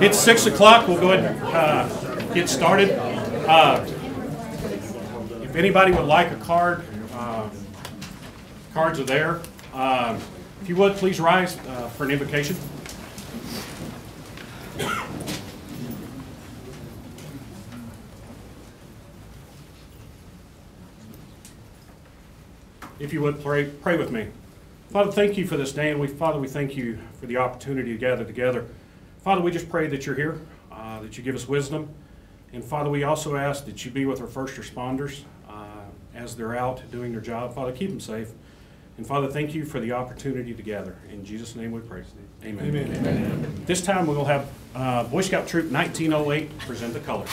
It's six o'clock. We'll go ahead and uh, get started. Uh, If anybody would like a card, uh, cards are there. Uh, If you would, please rise uh, for an invocation. If you would, pray, pray with me. Father, thank you for this day, and we, Father, we thank you for the opportunity to gather together. Father, we just pray that you're here, uh, that you give us wisdom, and Father, we also ask that you be with our first responders uh, as they're out doing their job. Father, keep them safe. And Father, thank you for the opportunity to gather. In Jesus' name we pray. Amen. Amen. This time we will have uh, Boy Scout Troop 1908 present the colors.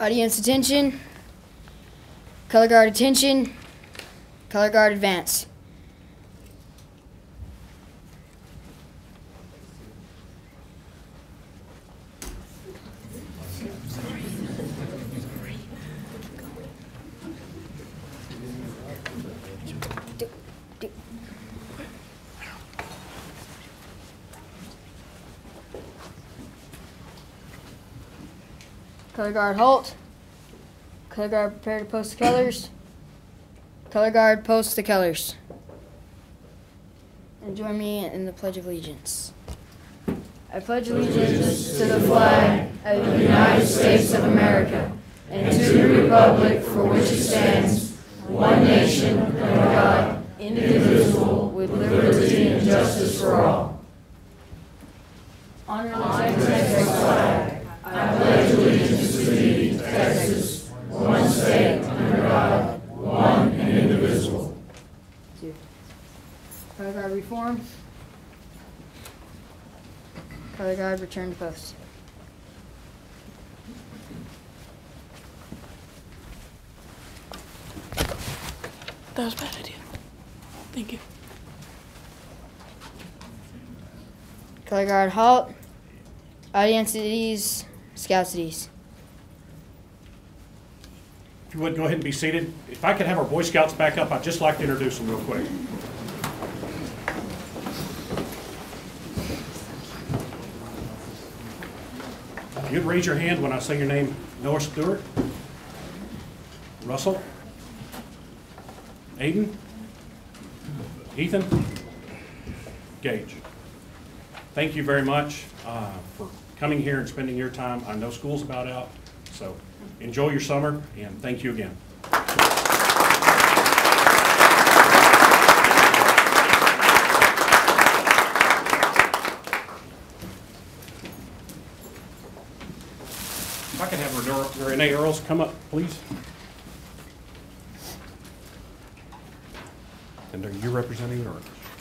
Audience attention. Color guard attention. Color guard advance. Color guard halt. Color guard prepare to post the colors. Color guard post the colors. And join me in the Pledge of Allegiance. I pledge allegiance to the flag of the United States of America and to the republic for which it stands, one nation, under God, indivisible, with liberty and justice for all. Honor the flag. I pledge allegiance to thee, Texas, one state, under God, one and indivisible. Color reform. Color guard return to post. That was a bad idea. Thank you. Color guard halt. Audience at. Scouts. If you would, go ahead and be seated. If I could have our Boy Scouts back up, I'd just like to introduce them real quick. You'd raise your hand when I say your name, Noah Stewart, Russell, Aiden, Ethan, Gage. Thank you very much uh, for coming here and spending your time. I know school's about out, so enjoy your summer, and thank you again. If I could have Renee- Renee Earls come up, please. And are you representing or?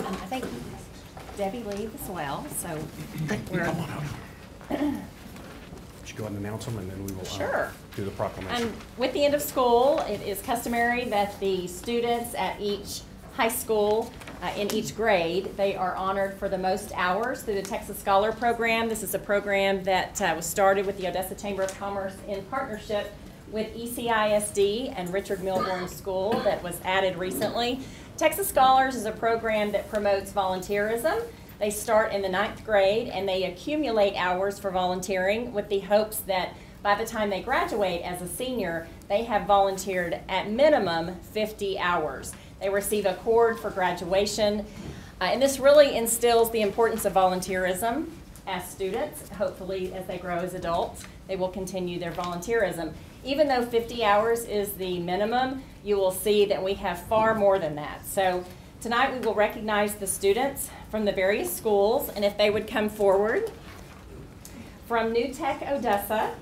Um, I think Debbie Lee as well, so we're, Would you go ahead and announce them, and then we will uh, do the proclamation. um, with the end of school, it is customary that the students at each high school, uh, in each grade, they are honored for the most hours through the Texas Scholar Program. This is a program that uh, was started with the Odessa Chamber of Commerce in partnership with ECISD and Richard Milburn School that was added recently. Texas Scholars is a program that promotes volunteerism. They start in the ninth grade and they accumulate hours for volunteering with the hopes that by the time they graduate as a senior, they have volunteered at minimum 50 hours. They receive a cord for graduation, uh, and this really instills the importance of volunteerism as students. Hopefully, as they grow as adults, they will continue their volunteerism. Even though 50 hours is the minimum, you will see that we have far more than that. So tonight we will recognize the students from the various schools, and if they would come forward. From New Tech Odessa,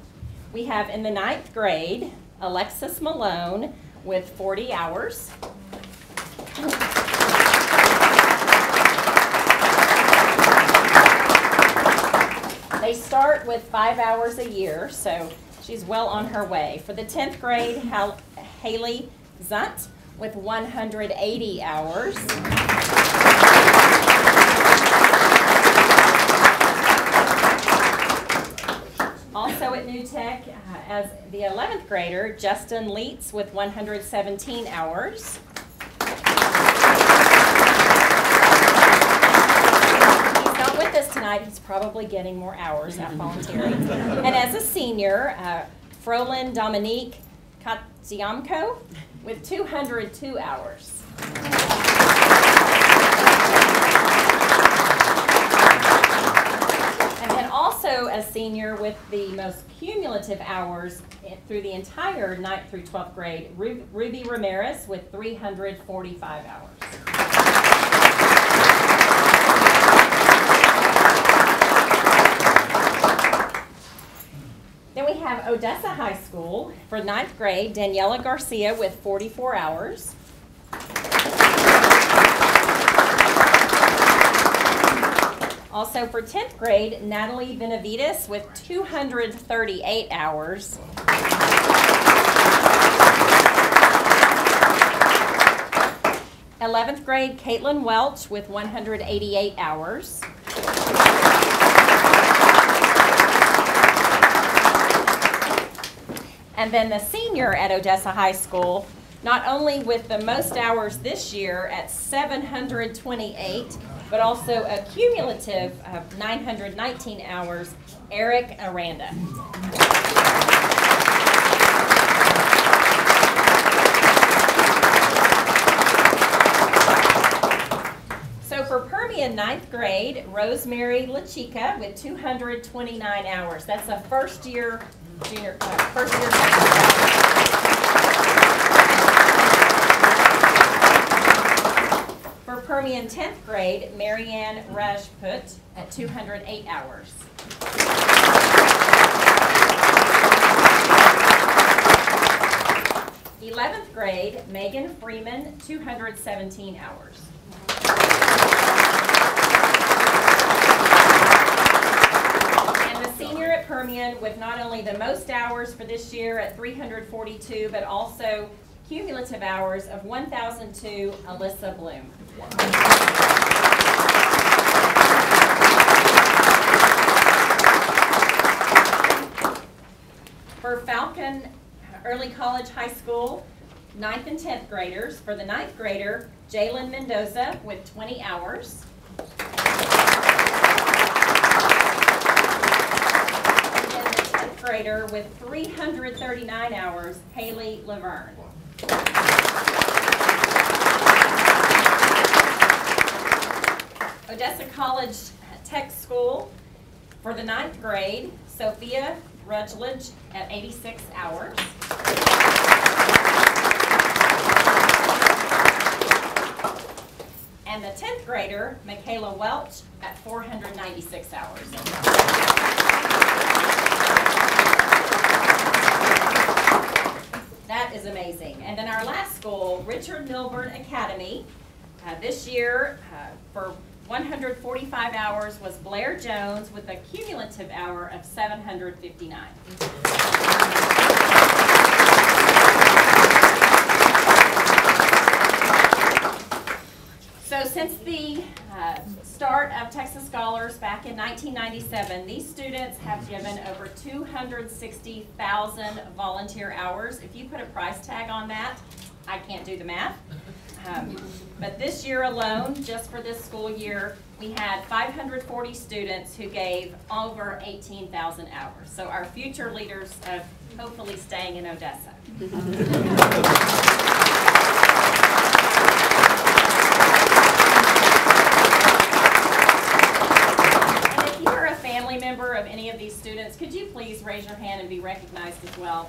we have in the ninth grade Alexis Malone with 40 hours. They start with five hours a year, so she's well on her way. For the 10th grade, Hal- Haley Zunt with 180 hours. Also at New Tech, uh, as the 11th grader, Justin Leitz with 117 hours. He's probably getting more hours out volunteering. And as a senior, uh, Frolin Dominique Katsiamko with 202 hours. And then also a senior with the most cumulative hours through the entire ninth through 12th grade, Ruby Ramirez with 345 hours. Have Odessa High School for ninth grade, Daniela Garcia with 44 hours. Also for 10th grade, Natalie Benavides with 238 hours. Eleventh grade, Caitlin Welch with 188 hours. And then the senior at Odessa High School, not only with the most hours this year at 728, but also a cumulative of 919 hours, Eric Aranda. So for Permian ninth grade, Rosemary LaChica with 229 hours. That's a first year junior, uh, first year. For Permian 10th grade, Marianne Rajput at 208 hours. Eleventh grade, Megan Freeman, 217 hours. And the Permian with not only the most hours for this year at 342, but also cumulative hours of 1,002, Alyssa Bloom. For Falcon Early College High School, ninth and 10th graders, for the ninth grader, Jalen Mendoza with 20 hours. And then the 10th grader with 339 hours, Haley Laverne. Odessa College Tech School, for the ninth grade, Sophia Rutledge at 86 hours. And the 10th grader, Michaela Welch, at 496 hours. That amazing. And then our last school, Richard Milburn Academy, uh, this year, uh, for 145 hours was Blair Jones with a cumulative hour of 759. So since the uh, start of Texas Scholars back in 1997, these students have given over 260,000 volunteer hours. If you put a price tag on that, I can't do the math. Um, But this year alone, just for this school year, we had 540 students who gave over 18,000 hours. So our future leaders of hopefully staying in Odessa. And if you are a family member of any of these students, could you please raise your hand and be recognized as well?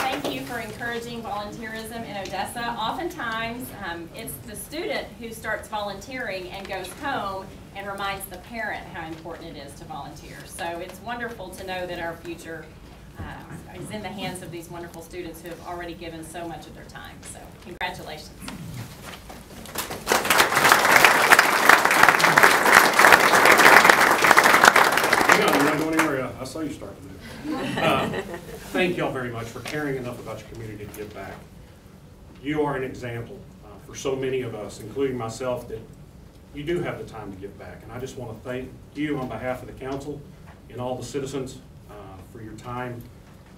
Thank you for encouraging volunteerism in Odessa. Oftentimes, um, it's the student who starts volunteering and goes home and reminds the parent how important it is to volunteer. So it's wonderful to know that our future uh, is in the hands of these wonderful students who have already given so much of their time. So congratulations. I saw you start to move. Uh, Thank y'all very much for caring enough about your community to give back. You are an example uh, for so many of us, including myself, that you do have the time to give back. And I just want to thank you on behalf of the council and all the citizens for your time.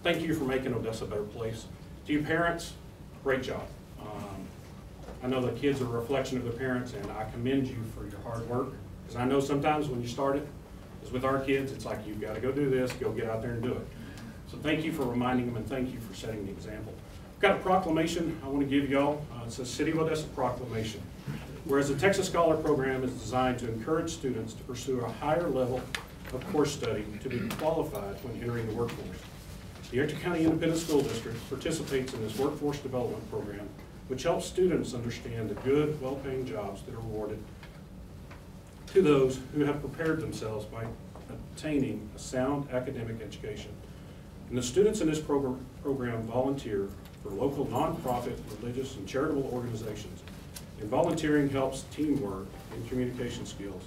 Thank you for making Odessa a better place. To you parents, great job. Um, I know the kids are a reflection of their parents, and I commend you for your hard work. Because I know sometimes when you start it, as with our kids, it's like, you've got to go do this, go get out there and do it. So thank you for reminding them, and thank you for setting the example. I've Got a proclamation I want to give y'all. Uh, It says City of Odessa Proclamation. Whereas the Texas Scholar Program is designed to encourage students to pursue a higher level of course study to be qualified when entering the workforce. The Ector County Independent School District participates in this workforce development program, which helps students understand the good, well-paying jobs that are awarded to those who have prepared themselves by obtaining a sound academic education. And the students in this progr- program volunteer for local nonprofit, religious, and charitable organizations. And volunteering helps teamwork and communication skills,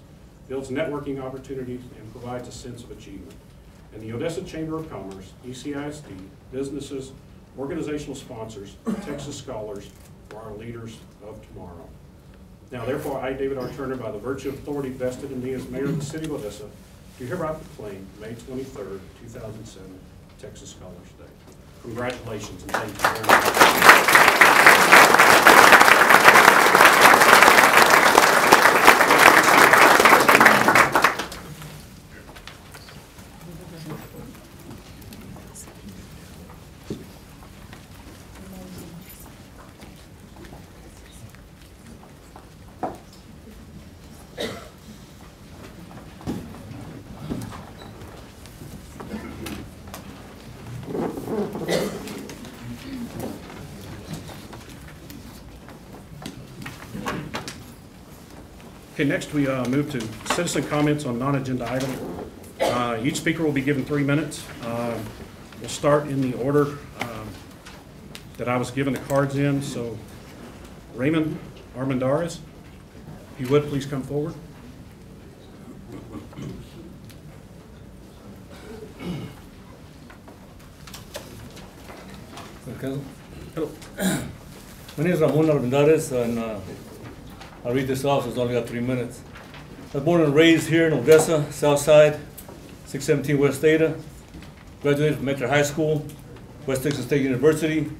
builds networking opportunities, and provides a sense of achievement. And the Odessa Chamber of Commerce, ECISD, businesses, organizational sponsors, Texas scholars are our leaders of tomorrow. Now therefore, I, David R. Turner, by the virtue of authority vested in me as mayor of the city of Odessa, do hereby proclaim May twenty-third, two thousand seven, Texas Scholars Day. Congratulations and thank you very much. Okay, next we uh, move to citizen comments on non-agenda items. Uh, Each speaker will be given three minutes. Uh, We'll start in the order um, that I was given the cards in, so Raymond Armendariz, if you would, please come forward. Okay. Hello. My name is Ramon Armendariz, and uh, I'll read this off, so it's only got three minutes. I was born and raised here in Odessa, South Side, 617 West Ada. Graduated from Metro High School, West Texas State University,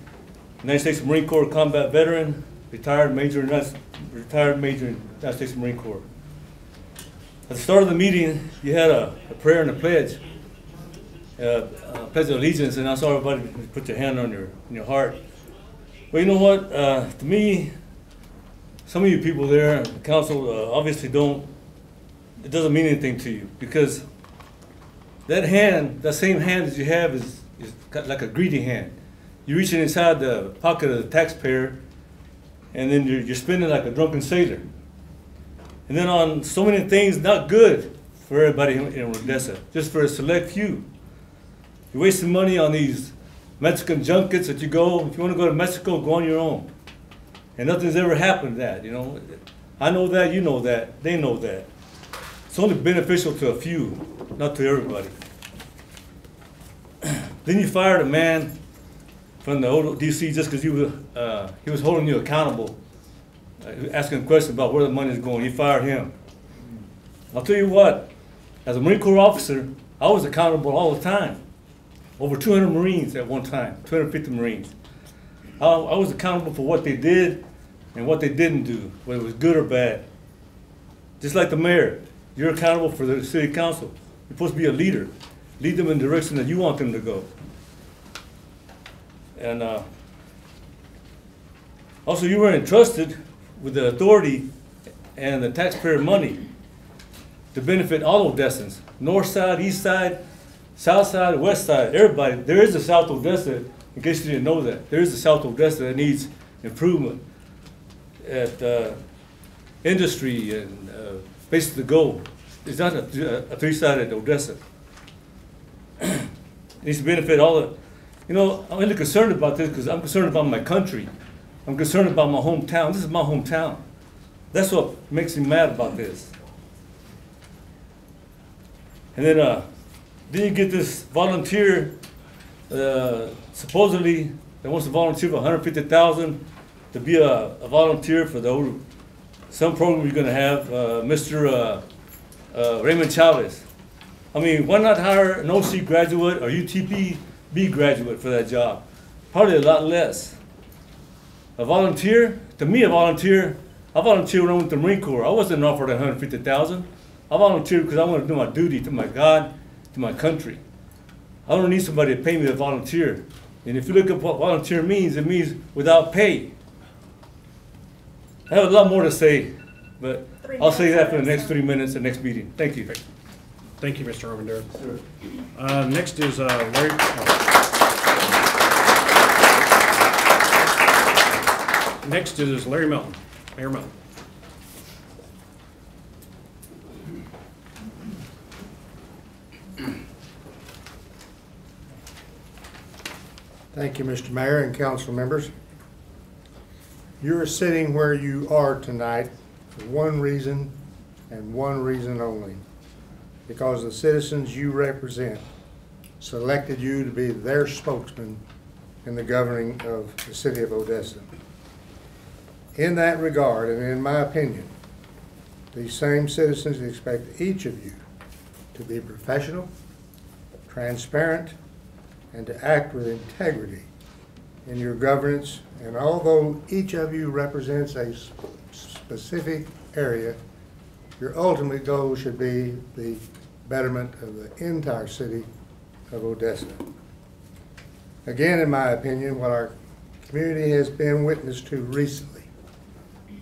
United States Marine Corps combat veteran, retired major, in United- retired major in United States Marine Corps. At the start of the meeting, you had a a prayer and a pledge uh, uh, pledge of allegiance, and I saw everybody put your hand on your, on your heart. Well, you know what? Uh, to me, some of you people there, the council, uh, obviously don't. It doesn't mean anything to you because that hand, that same hand that you have, is is like a greedy hand. You're reaching inside the pocket of the taxpayer, and then you're, you're spending like a drunken sailor. And then on so many things not good for everybody in in Odessa, just for a select few. You're wasting money on these Mexican junkets that you go, if you want to go to Mexico, go on your own. And nothing's ever happened to that, you know. I know that, you know that, they know that. It's only beneficial to a few, not to everybody. Then you fired a man from the DC just because he was, uh, he was holding you accountable, uh, asking a question about where the money is going. You fired him. I'll tell you what, as a Marine Corps officer, I was accountable all the time. Over 200 Marines at one time, 250 Marines. I, was accountable for what they did and what they didn't do, whether it was good or bad. Just like the mayor, you're accountable for the city council. You're supposed to be a leader, lead them in the direction that you want them to go. And uh, also, you were entrusted with the authority and the taxpayer money to benefit all of Odessans, north side, east side, south side, west side, everybody. There is a South Odessa, in case you didn't know that. There is a South Odessa that needs improvement at uh, industry and uh, places to. It's not a, a three-sided Odessa. needs to benefit all the, you know, I'm really concerned about this because I'm concerned about my country. I'm concerned about my hometown. This is my hometown. That's what makes me mad about this. And then, uh, then you get this volunteer, uh, supposedly, that wants to volunteer for hundred fifty thousand to be a, a volunteer for the, some program you're gonna have, uh, Mr. uh, uh, Raymond Chavez. I mean, why not hire an OC graduate or UTPB graduate for that job? Probably a lot less. A volunteer, to me, a volunteer, I volunteered when I went to the Marine Corps. I wasn't offered hundred fifty thousand. I volunteered because I want to do my duty to my God, to my country. I don't need somebody to pay me to volunteer. And if you look at what volunteer means, it means without pay. I have a lot more to say, but Three I'll say minutes, that for the next three minutes, the next meeting. Thank you. Thank you, Mr. Armendariz. Uh, Next is uh, Larry. oh. Next is Larry Melton, Mayor Melton. Thank you, Mr. Mayor and council members. You are sitting where you are tonight for one reason and one reason only. Because the citizens you represent selected you to be their spokesman in the governing of the city of Odessa. In that regard, and in my opinion, these same citizens expect each of you to be professional, transparent, and to act with integrity in your governance. And although each of you represents a specific area, your ultimate goal should be the betterment of the entire city of Odessa. Again, in my opinion, what our community has been witness to recently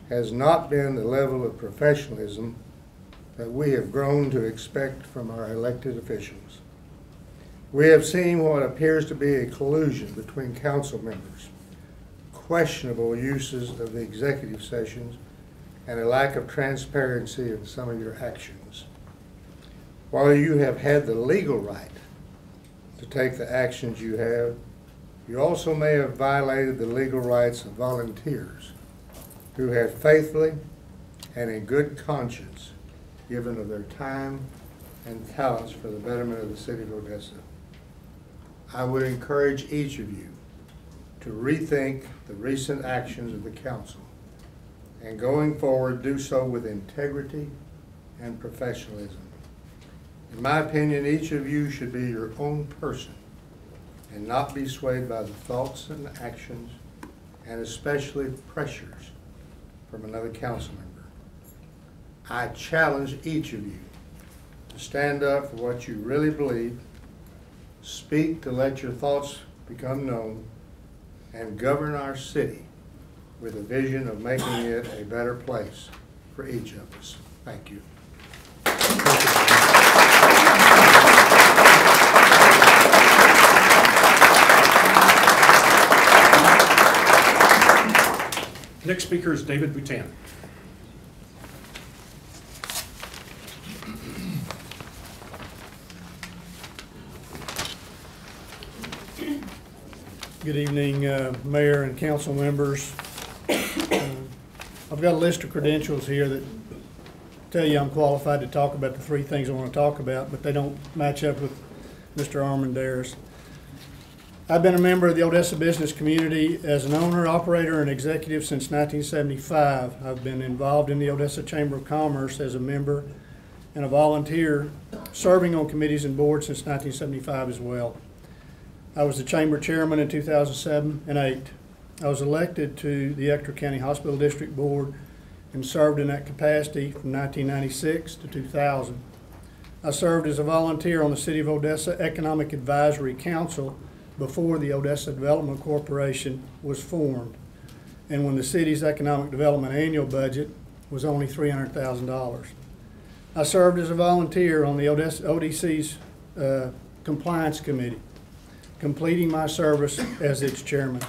has not been the level of professionalism that we have grown to expect from our elected officials. We have seen what appears to be a collusion between council members, questionable uses of the executive sessions, and a lack of transparency in some of your actions. While you have had the legal right to take the actions you have, you also may have violated the legal rights of volunteers who have faithfully and in good conscience given of their time and talents for the betterment of the city of Odessa. I would encourage each of you to rethink the recent actions of the council and going forward, do so with integrity and professionalism. In my opinion, each of you should be your own person and not be swayed by the thoughts and actions and especially pressures from another council member. I challenge each of you to stand up for what you really believe speak to let your thoughts become known, and govern our city with a vision of making it a better place for each of us. Thank you. Next speaker is David Buchanan. Good evening, uh, Mayor and council members. Uh, I've got a list of credentials here that tell you I'm qualified to talk about the three things I want to talk about, but they don't match up with Mr. Armendariz. I've been a member of the Odessa business community as an owner, operator, and executive since 1975. I've been involved in the Odessa Chamber of Commerce as a member and a volunteer, serving on committees and boards since 1975 as well. I was the chamber chairman in 2007 and 8. I was elected to the Ector County Hospital District Board and served in that capacity from 1996 to 2000. I served as a volunteer on the City of Odessa Economic Advisory Council before the Odessa Development Corporation was formed, and when the city's economic development annual budget was only $300,000. I served as a volunteer on the Odessa, ODC's uh, Compliance Committee completing my service as its chairman.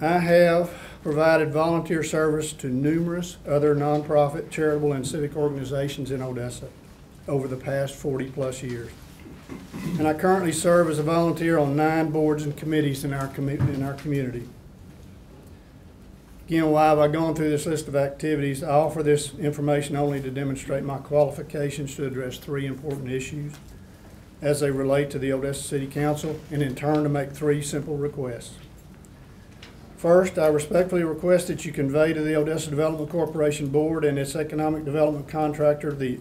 I have provided volunteer service to numerous other nonprofit, charitable, and civic organizations in Odessa over the past 40-plus years. And I currently serve as a volunteer on nine boards and committees in our, commu- in our community. Again, why have I gone through this list of activities? I offer this information only to demonstrate my qualifications to address three important issues as they relate to the Odessa City Council, and in turn to make three simple requests. First, I respectfully request that you convey to the Odessa Development Corporation Board and its economic development contractor, the,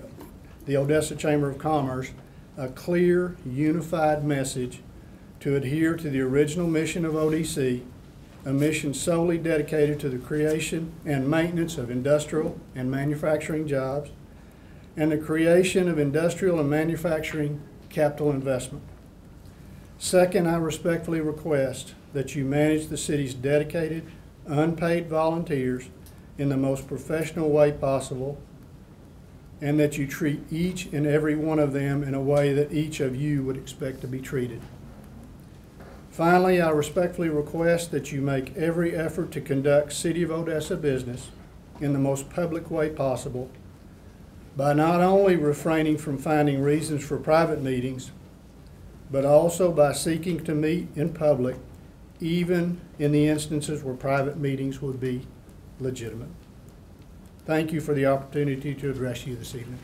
the Odessa Chamber of Commerce, a clear, unified message to adhere to the original mission of ODC a mission solely dedicated to the creation and maintenance of industrial and manufacturing jobs, and the creation of industrial and manufacturing capital investment. Second, I respectfully request that you manage the city's dedicated, unpaid volunteers in the most professional way possible, and that you treat each and every one of them in a way that each of you would expect to be treated. Finally, I respectfully request that you make every effort to conduct City of Odessa business in the most public way possible by not only refraining from finding reasons for private meetings, but also by seeking to meet in public, even in the instances where private meetings would be legitimate. Thank you for the opportunity to address you this evening.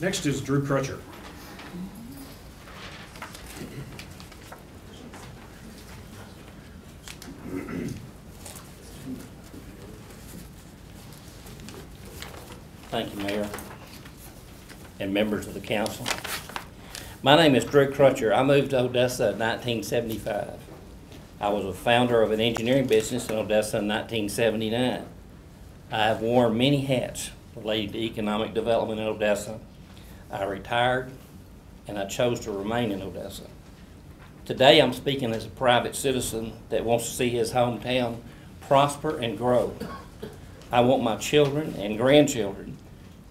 Next is Drew Crutcher. Thank you, Mayor, and members of the council. My name is Drew Crutcher. I moved to Odessa in 1975. I was a founder of an engineering business in Odessa in 1979. I have worn many hats related to economic development in Odessa. I retired, and I chose to remain in Odessa. Today, I'm speaking as a private citizen that wants to see his hometown prosper and grow. I want my children and grandchildren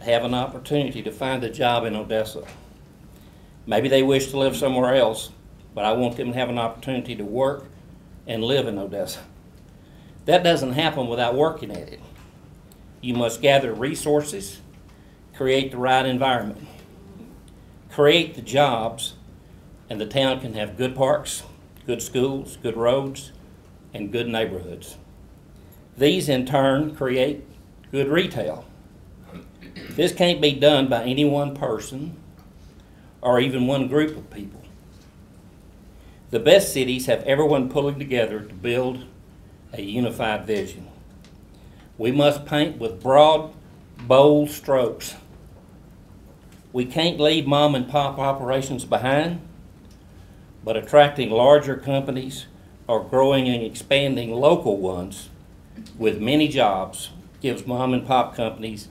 have an opportunity to find a job in Odessa. Maybe they wish to live somewhere else, but I want them to have an opportunity to work and live in Odessa. That doesn't happen without working at it. You must gather resources, create the right environment, create the jobs, and the town can have good parks, good schools, good roads, and good neighborhoods. These in turn create good retail. This can't be done by any one person or even one group of people. The best cities have everyone pulling together to build a unified vision. We must paint with broad, bold strokes. We can't leave mom and pop operations behind, but attracting larger companies or growing and expanding local ones with many jobs gives mom and pop companies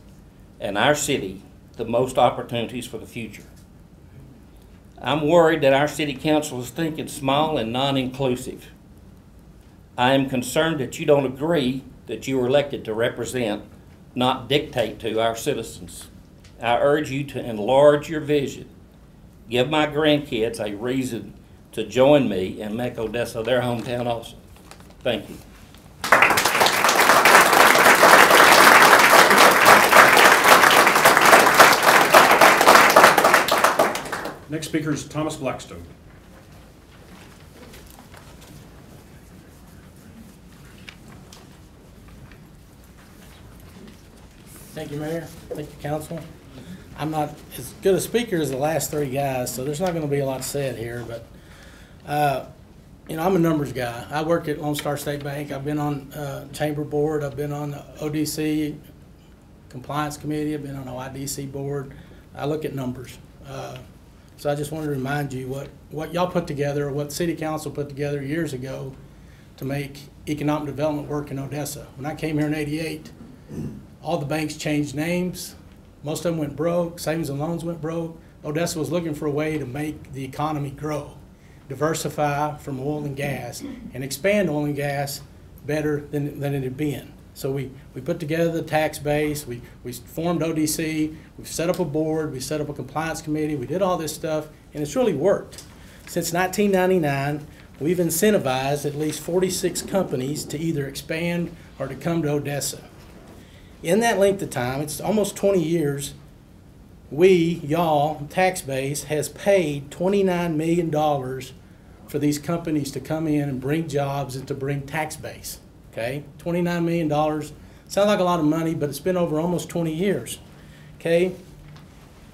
and our city the most opportunities for the future. I'm worried that our city council is thinking small and non-inclusive. I am concerned that you don't agree that you were elected to represent, not dictate to our citizens. I urge you to enlarge your vision. Give my grandkids a reason to join me and make Odessa their hometown also. Thank you. Next speaker is Thomas Blackstone. Thank you, Mayor. Thank you, Council. I'm not as good a speaker as the last three guys, so there's not gonna be a lot said here, but, uh, you know, I'm a numbers guy. I work at Lone Star State Bank. I've been on, uh, Chamber Board. I've been on the ODC Compliance Committee. I've been on OIDC Board. I look at numbers. Uh, So I just wanted to remind you what, what y'all put together, what City Council put together years ago to make economic development work in Odessa. When I came here in eighty-eight, all the banks changed names. Most of them went broke. Savings and loans went broke. Odessa was looking for a way to make the economy grow, diversify from oil and gas, and expand oil and gas better than, than it had been. So we, we put together the tax base, we, we formed ODC, we set up a board, we set up a compliance committee, we did all this stuff, and it's really worked. Since 1999, we've incentivized at least 46 companies to either expand or to come to Odessa in that length of time, it's almost 20 years, we, y'all, tax base, has paid $29 million for these companies to come in and bring jobs and to bring tax base. Okay? $29 million. Sounds like a lot of money, but it's been over almost 20 years. Okay?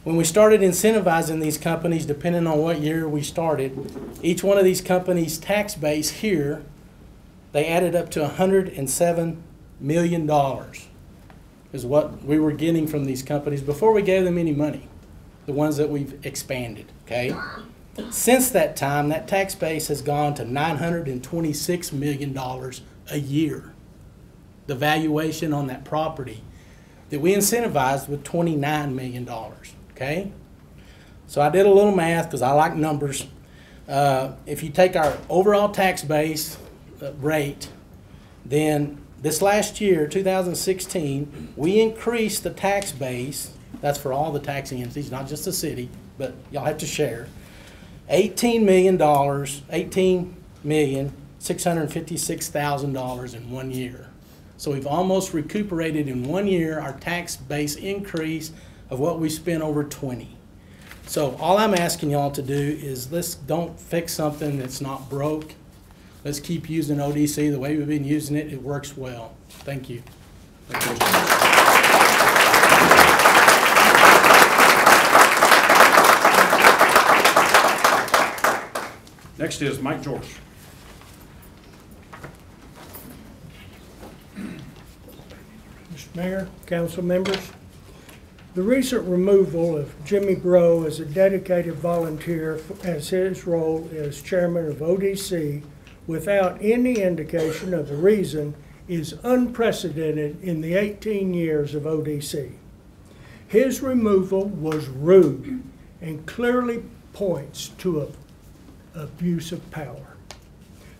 When we started incentivizing these companies, depending on what year we started, each one of these companies' tax base here, they added up to $107 million. is what we were getting from these companies before we gave them any money, the ones that we've expanded, okay? Since that time, that tax base has gone to $926 million a year. The valuation on that property that we incentivized with $29 million, okay? So I did a little math because I like numbers. Uh, if you take our overall tax base uh, rate, then this last year, 2016, we increased the tax base. That's for all the taxing entities, not just the city, but y'all have to share. $18 million, $18 million, $656,000 in one year. So we've almost recuperated in one year our tax base increase of what we spent over 20. So all I'm asking y'all to do is let's don't fix something that's not broke. Let's keep using ODC the way we've been using it. It works well. Thank you. Next is Mike George. Mayor, council members, the recent removal of Jimmy Bro as a dedicated volunteer as his role as chairman of ODC without any indication of the reason is unprecedented in the 18 years of ODC. His removal was rude and clearly points to a abuse of power.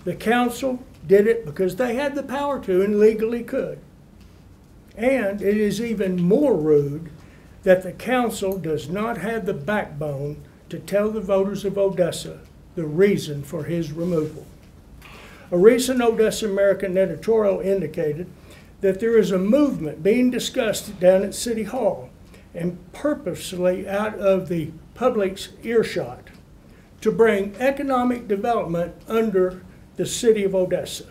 The council did it because they had the power to and legally could. And it is even more rude that the council does not have the backbone to tell the voters of Odessa the reason for his removal. A recent Odessa American editorial indicated that there is a movement being discussed down at City Hall and purposely out of the public's earshot to bring economic development under the city of Odessa.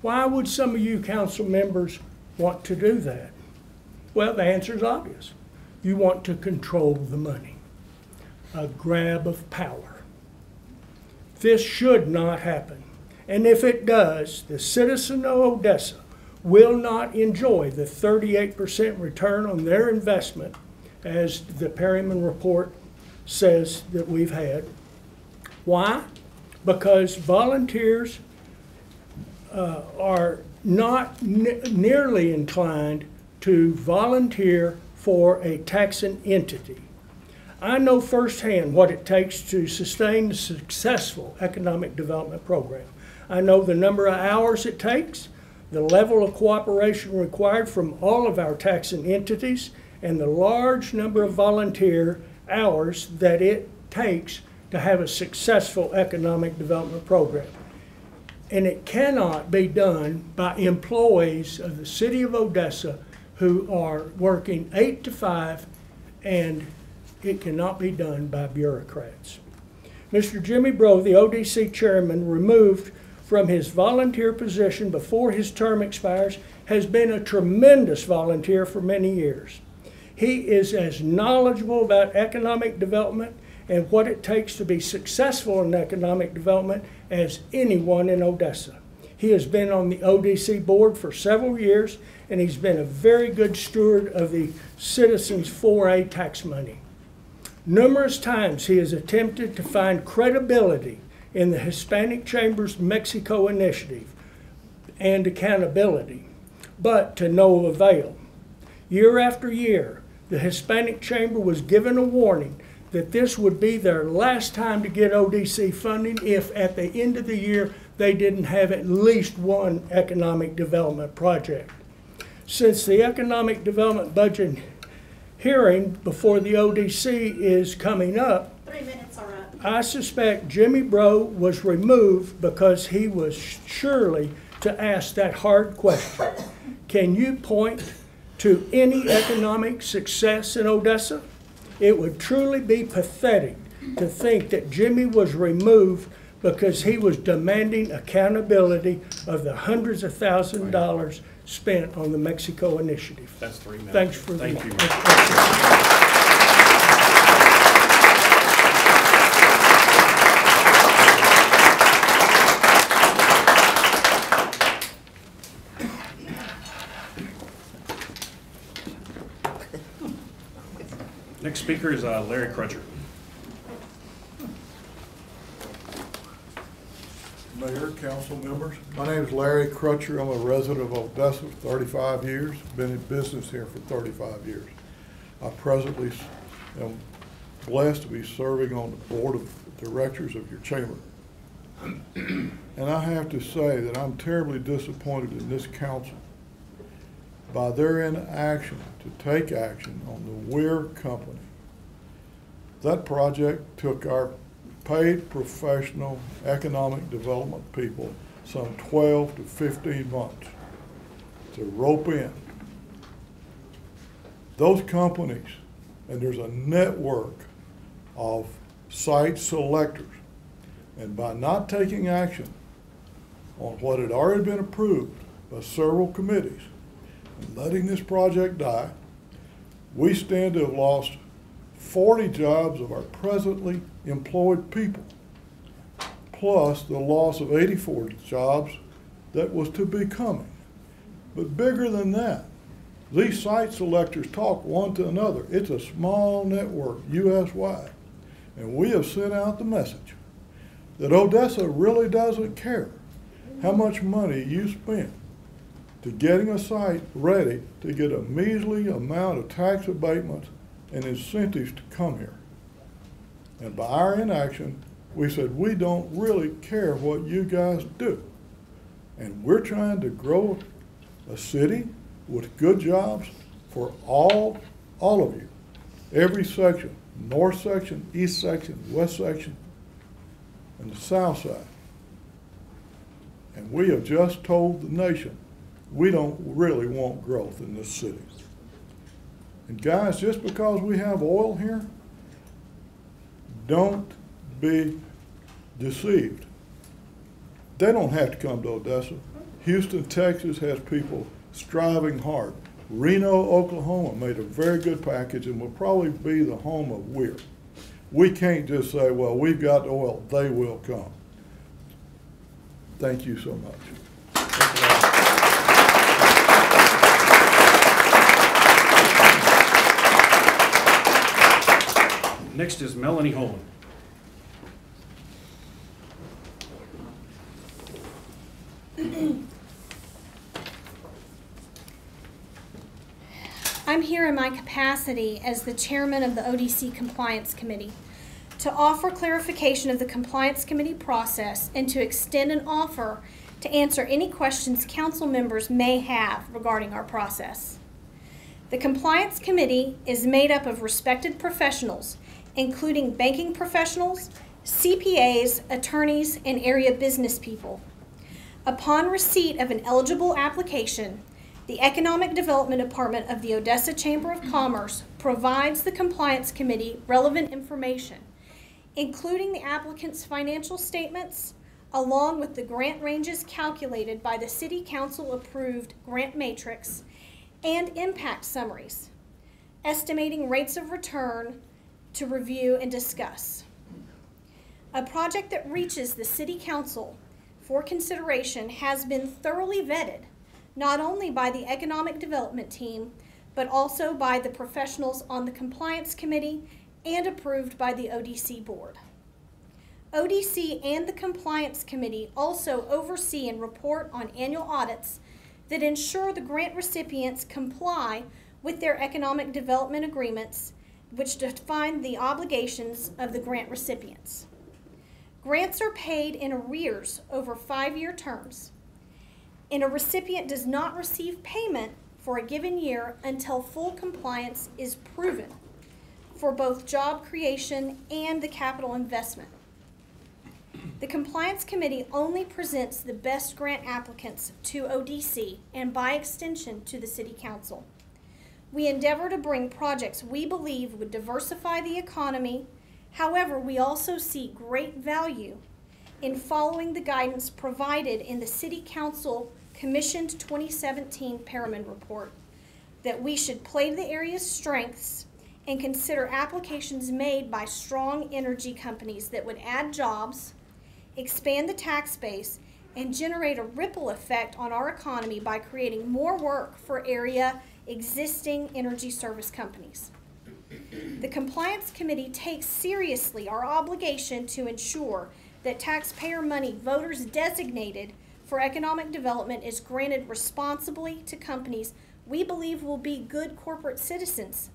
Why would some of you council members want to do that? Well, the answer is obvious. You want to control the money, a grab of power. This should not happen. And if it does, the citizen of Odessa will not enjoy the 38% return on their investment, as the Perryman report says that we've had. Why? Because volunteers uh, are not ne- nearly inclined to volunteer for a taxing entity. I know firsthand what it takes to sustain a successful economic development program. I know the number of hours it takes, the level of cooperation required from all of our taxing entities, and the large number of volunteer hours that it takes to have a successful economic development program. And it cannot be done by employees of the city of Odessa who are working eight to five, and it cannot be done by bureaucrats. Mr. Jimmy Bro, the ODC chairman, removed from his volunteer position before his term expires, has been a tremendous volunteer for many years. He is as knowledgeable about economic development and what it takes to be successful in economic development as anyone in Odessa. He has been on the ODC board for several years, and he's been a very good steward of the citizens' 4A tax money. Numerous times he has attempted to find credibility in the Hispanic Chamber's Mexico initiative and accountability, but to no avail. Year after year, the Hispanic Chamber was given a warning that this would be their last time to get ODC funding if at the end of the year they didn't have at least one economic development project. Since the economic development budget hearing before the ODC is coming up, Three minutes are up. I suspect Jimmy Bro was removed because he was surely to ask that hard question. Can you point to any economic success in Odessa, it would truly be pathetic to think that Jimmy was removed because he was demanding accountability of the hundreds of thousands of dollars spent on the Mexico initiative. That's three minutes. Thanks for the. Thank you. Speaker is uh, Larry Crutcher. Mayor, council members, my name is Larry Crutcher. I'm a resident of Odessa for thirty-five years, been in business here for thirty-five years. I presently am blessed to be serving on the board of directors of your chamber. And I have to say that I'm terribly disappointed in this council by their inaction to take action on the Weir Company. That project took our paid professional economic development people some twelve to fifteen months to rope in. Those companies, and there's a network of site selectors, and by not taking action on what had already been approved by several committees, and letting this project die, we stand to have lost forty jobs of our presently employed people, plus the loss of eighty-four jobs that was to be coming. But bigger than that, these site selectors talk one to another. It's a small network, US-wide. And we have sent out the message that Odessa really doesn't care how much money you spend to getting a site ready to get a measly amount of tax abatements and incentives to come here. And by our inaction, we said, we don't really care what you guys do. And we're trying to grow a city with good jobs for all, all of you. Every section, north section, east section, west section, and the south side. And we have just told the nation, we don't really want growth in this city. And guys, just because we have oil here, don't be deceived. They don't have to come to Odessa. Houston, Texas has people striving hard. Reno, Oklahoma made a very good package and will probably be the home of Weir. We can't just say, well, we've got oil, they will come. Thank you so much. Next is Melanie Holman. I'm here in my capacity as the chairman of the ODC Compliance Committee to offer clarification of the Compliance Committee process and to extend an offer to answer any questions council members may have regarding our process. The Compliance Committee is made up of respected professionals, including banking professionals, CPAs, attorneys, and area business people. Upon receipt of an eligible application, the Economic Development Department of the Odessa Chamber of Commerce provides the Compliance Committee relevant information, including the applicant's financial statements, along with the grant ranges calculated by the City Council approved grant matrix and impact summaries, estimating rates of return to review and discuss. A project that reaches the City Council for consideration has been thoroughly vetted, not only by the Economic Development Team, but also by the professionals on the Compliance Committee and approved by the ODC Board. ODC and the Compliance Committee also oversee and report on annual audits that ensure the grant recipients comply with their economic development agreements, which define the obligations of the grant recipients. Grants are paid in arrears over five-year terms, and a recipient does not receive payment for a given year until full compliance is proven for both job creation and the capital investment. The Compliance Committee only presents the best grant applicants to ODC and by extension to the City Council. We endeavor to bring projects we believe would diversify the economy. However, we also see great value in following the guidance provided in the City Council commissioned 2017 Perryman Report that we should play to the area's strengths and consider applications made by strong energy companies that would add jobs, expand the tax base, and generate a ripple effect on our economy by creating more work for area existing energy service companies. The Compliance Committee takes seriously our obligation to ensure that taxpayer money voters designated for economic development is granted responsibly to companies we believe will be good corporate citizens,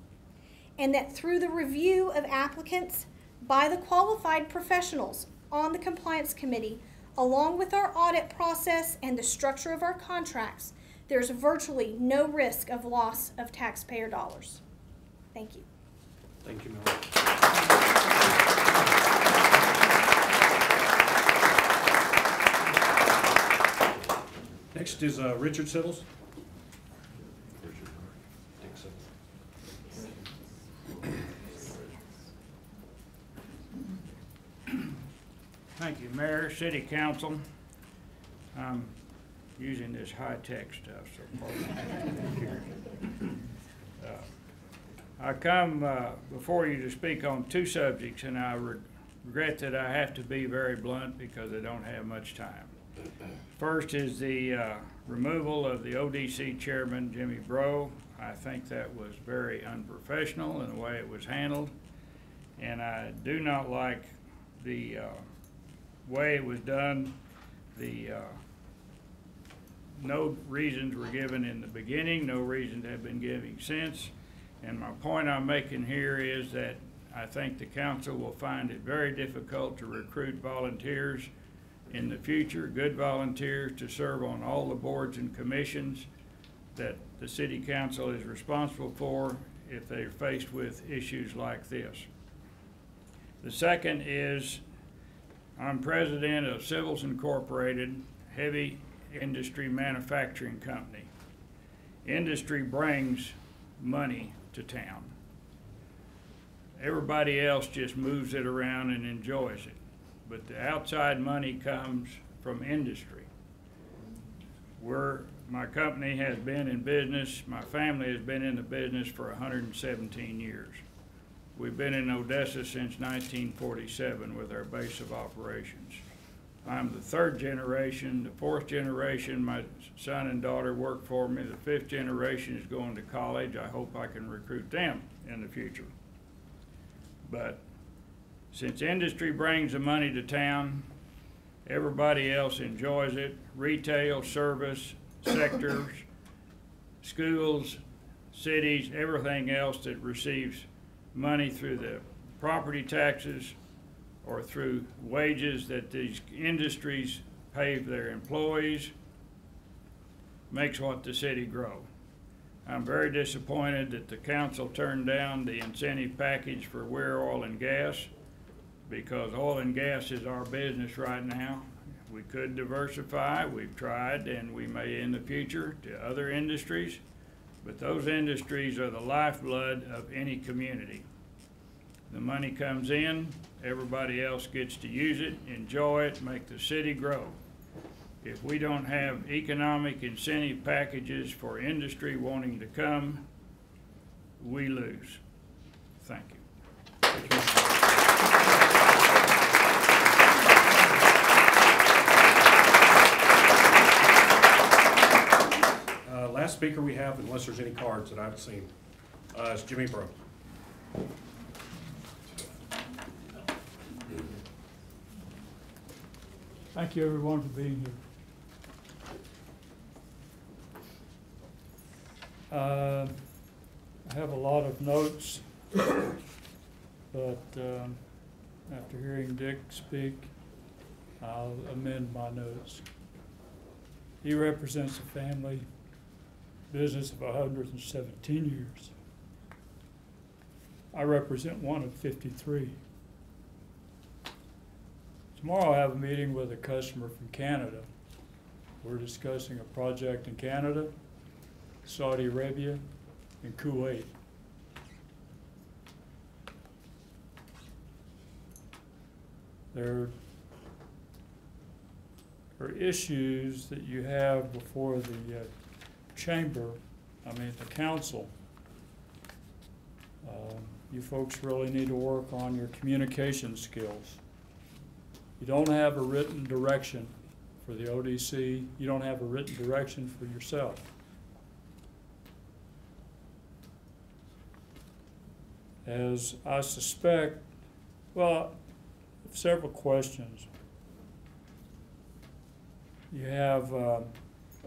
and that through the review of applicants by the qualified professionals on the Compliance Committee, along with our audit process and the structure of our contracts, there's virtually no risk of loss of taxpayer dollars. Thank you. Thank you, Miller. Next is uh, Richard Sivalls. Thank you, Mayor, City Council. I'm using this high-tech stuff, so. Uh, I come uh, before you to speak on two subjects, and I re- regret that I have to be very blunt because I don't have much time. First is the uh, removal of the ODC chairman, Jimmy Bro. I think that was very unprofessional in the way it was handled, and I do not like the uh, way it was done. The, uh, no reasons were given in the beginning, no reasons have been given since. And my point I'm making here is that I think the council will find it very difficult to recruit volunteers in the future, good volunteers to serve on all the boards and commissions that the city council is responsible for if they're faced with issues like this. The second is I'm president of Sivalls Incorporated, heavy industry manufacturing company. Industry brings money to town. Everybody else just moves it around and enjoys it. But the outside money comes from industry. We're, my company has been in business, my family has been in the business for 117 years. We've been in Odessa since 1947 with our base of operations. I'm the third generation, the fourth generation, my son and daughter work for me. The fifth generation is going to college. I hope I can recruit them in the future. But since industry brings the money to town, everybody else enjoys it. Retail, service, sectors, schools, cities, everything else that receives money through the property taxes or through wages that these industries pay their employees makes what the city grow. I'm very disappointed that the council turned down the incentive package for Weir Oil and Gas because oil and gas is our business right now. We could diversify, we've tried, and we may in the future to other industries, but those industries are the lifeblood of any community. The money comes in, everybody else gets to use it, enjoy it, make the city grow. If we don't have economic incentive packages for industry wanting to come, we lose. Thank you. Uh, Last speaker we have, unless there's any cards that I've seen, uh, is Jimmy Bro. Thank you, everyone, for being here. Uh, I have a lot of notes, but um, after hearing Dick speak, I'll amend my notes. He represents a family business of 117 years. I represent one of 53. Tomorrow I have a meeting with a customer from Canada. We're discussing a project in Canada, Saudi Arabia, and Kuwait. There are issues that you have before the uh, chamber, I mean, the council. Um, You folks really need to work on your communication skills. You don't have a written direction for the ODC, you don't have a written direction for yourself. as I suspect, well, several questions. You have uh,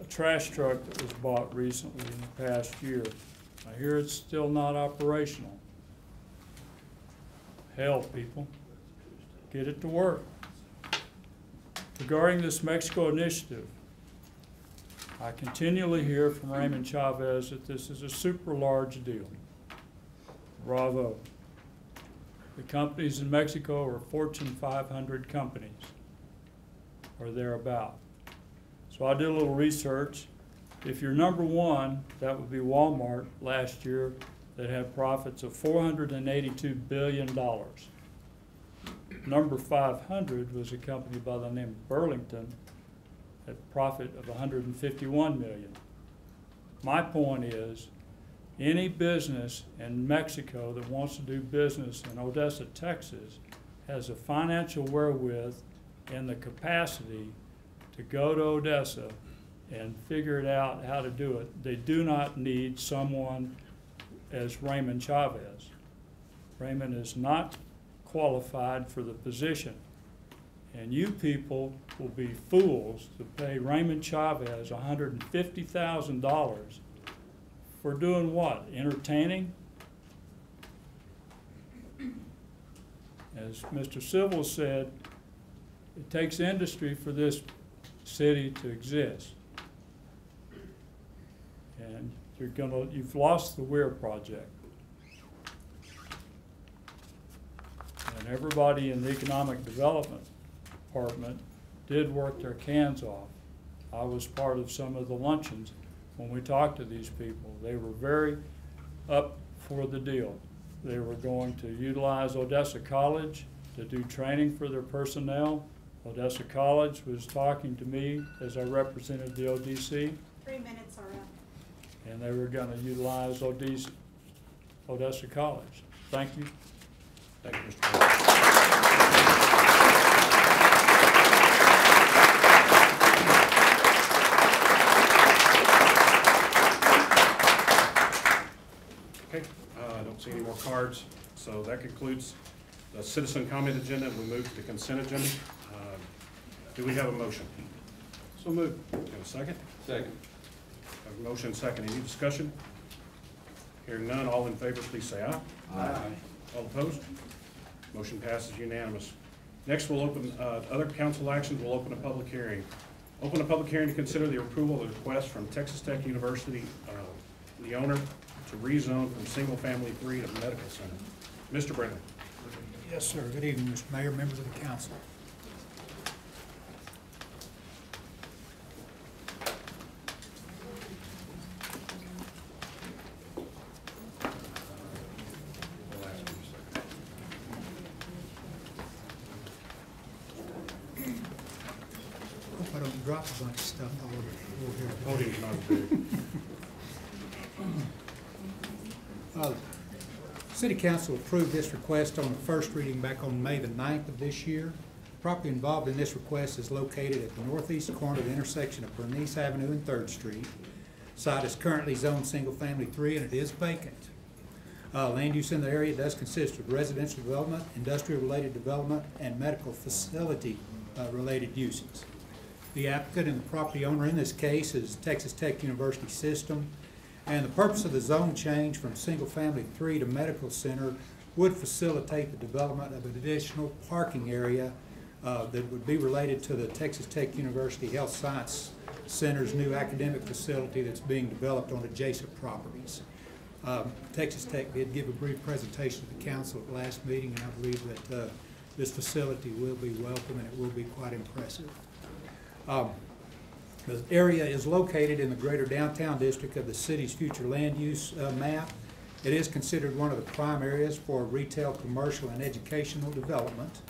a trash truck that was bought recently in the past year. I hear it's still not operational. Hell, people, get it to work. Regarding this Mexico initiative, I continually hear from Raymond Chavez that this is a super large deal. Bravo. The companies in Mexico are Fortune 500 companies or thereabout. So I did a little research. If you're number one, that would be Walmart last year that had profits of $482 billion. Number 500 was a company by the name of Burlington at profit of 151 million. My point is, any business in Mexico that wants to do business in Odessa, Texas, has a financial wherewith and the capacity to go to Odessa and figure it out how to do it. They do not need someone as Raymond Chavez. Raymond is not qualified for the position. And you people will be fools to pay Raymond Chavez $150,000 for doing what? Entertaining? As Mr. Civil said, it takes industry for this city to exist. And you're gonna, you've lost the Weir project. And everybody in the economic development department did work their cans off. I was part of some of the luncheons when we talked to these people. They were very up for the deal. They were going to utilize Odessa College to do training for their personnel. Odessa College was talking to me as I represented the ODC, Three minutes are up. and they were gonna utilize Odessa, Odessa College. Thank you. Thank you, Mr. Mayor. Okay, uh, I don't see any more cards, so that concludes the citizen comment agenda. We move to the consent agenda. Uh, Do we have a motion? So moved. Have a second? Second. Have a motion, second. Any discussion? Hearing none, all in favor, please say aye. Aye. All opposed? Motion passes unanimous. Next, we'll open, uh, other council actions, we'll open a public hearing. Open a public hearing to consider the approval of the request from Texas Tech University, uh, the owner, to rezone from single-family three to medical center. Mr. Brennan. Yes, sir. Good evening, Mr. Mayor, members of the council. Hope I don't drop a bunch of stuff all over the floor here. Podium's not big. Uh, City Council approved this request on the first reading back on May the 9th of this year. The Property involved in this request is located at the northeast corner of the intersection of Bernice Avenue and Third Street. Site is currently zoned single-family three, and it is vacant. Uh, Land use in the area does consist of residential development, industrial-related development, and medical facility-related uses. The applicant and the property owner in this case is Texas Tech University System, and the purpose of the zone change from single-family three to medical center would facilitate the development of an additional parking area uh, that would be related to the Texas Tech University Health Science Center's new academic facility that's being developed on adjacent properties. Um, Texas Tech did give a brief presentation to the council at the last meeting, and I believe that uh, this facility will be welcome and it will be quite impressive. Um, The area is located in the greater downtown district of the city's future land use uh, map. It is considered one of the prime areas for retail, commercial, and educational development.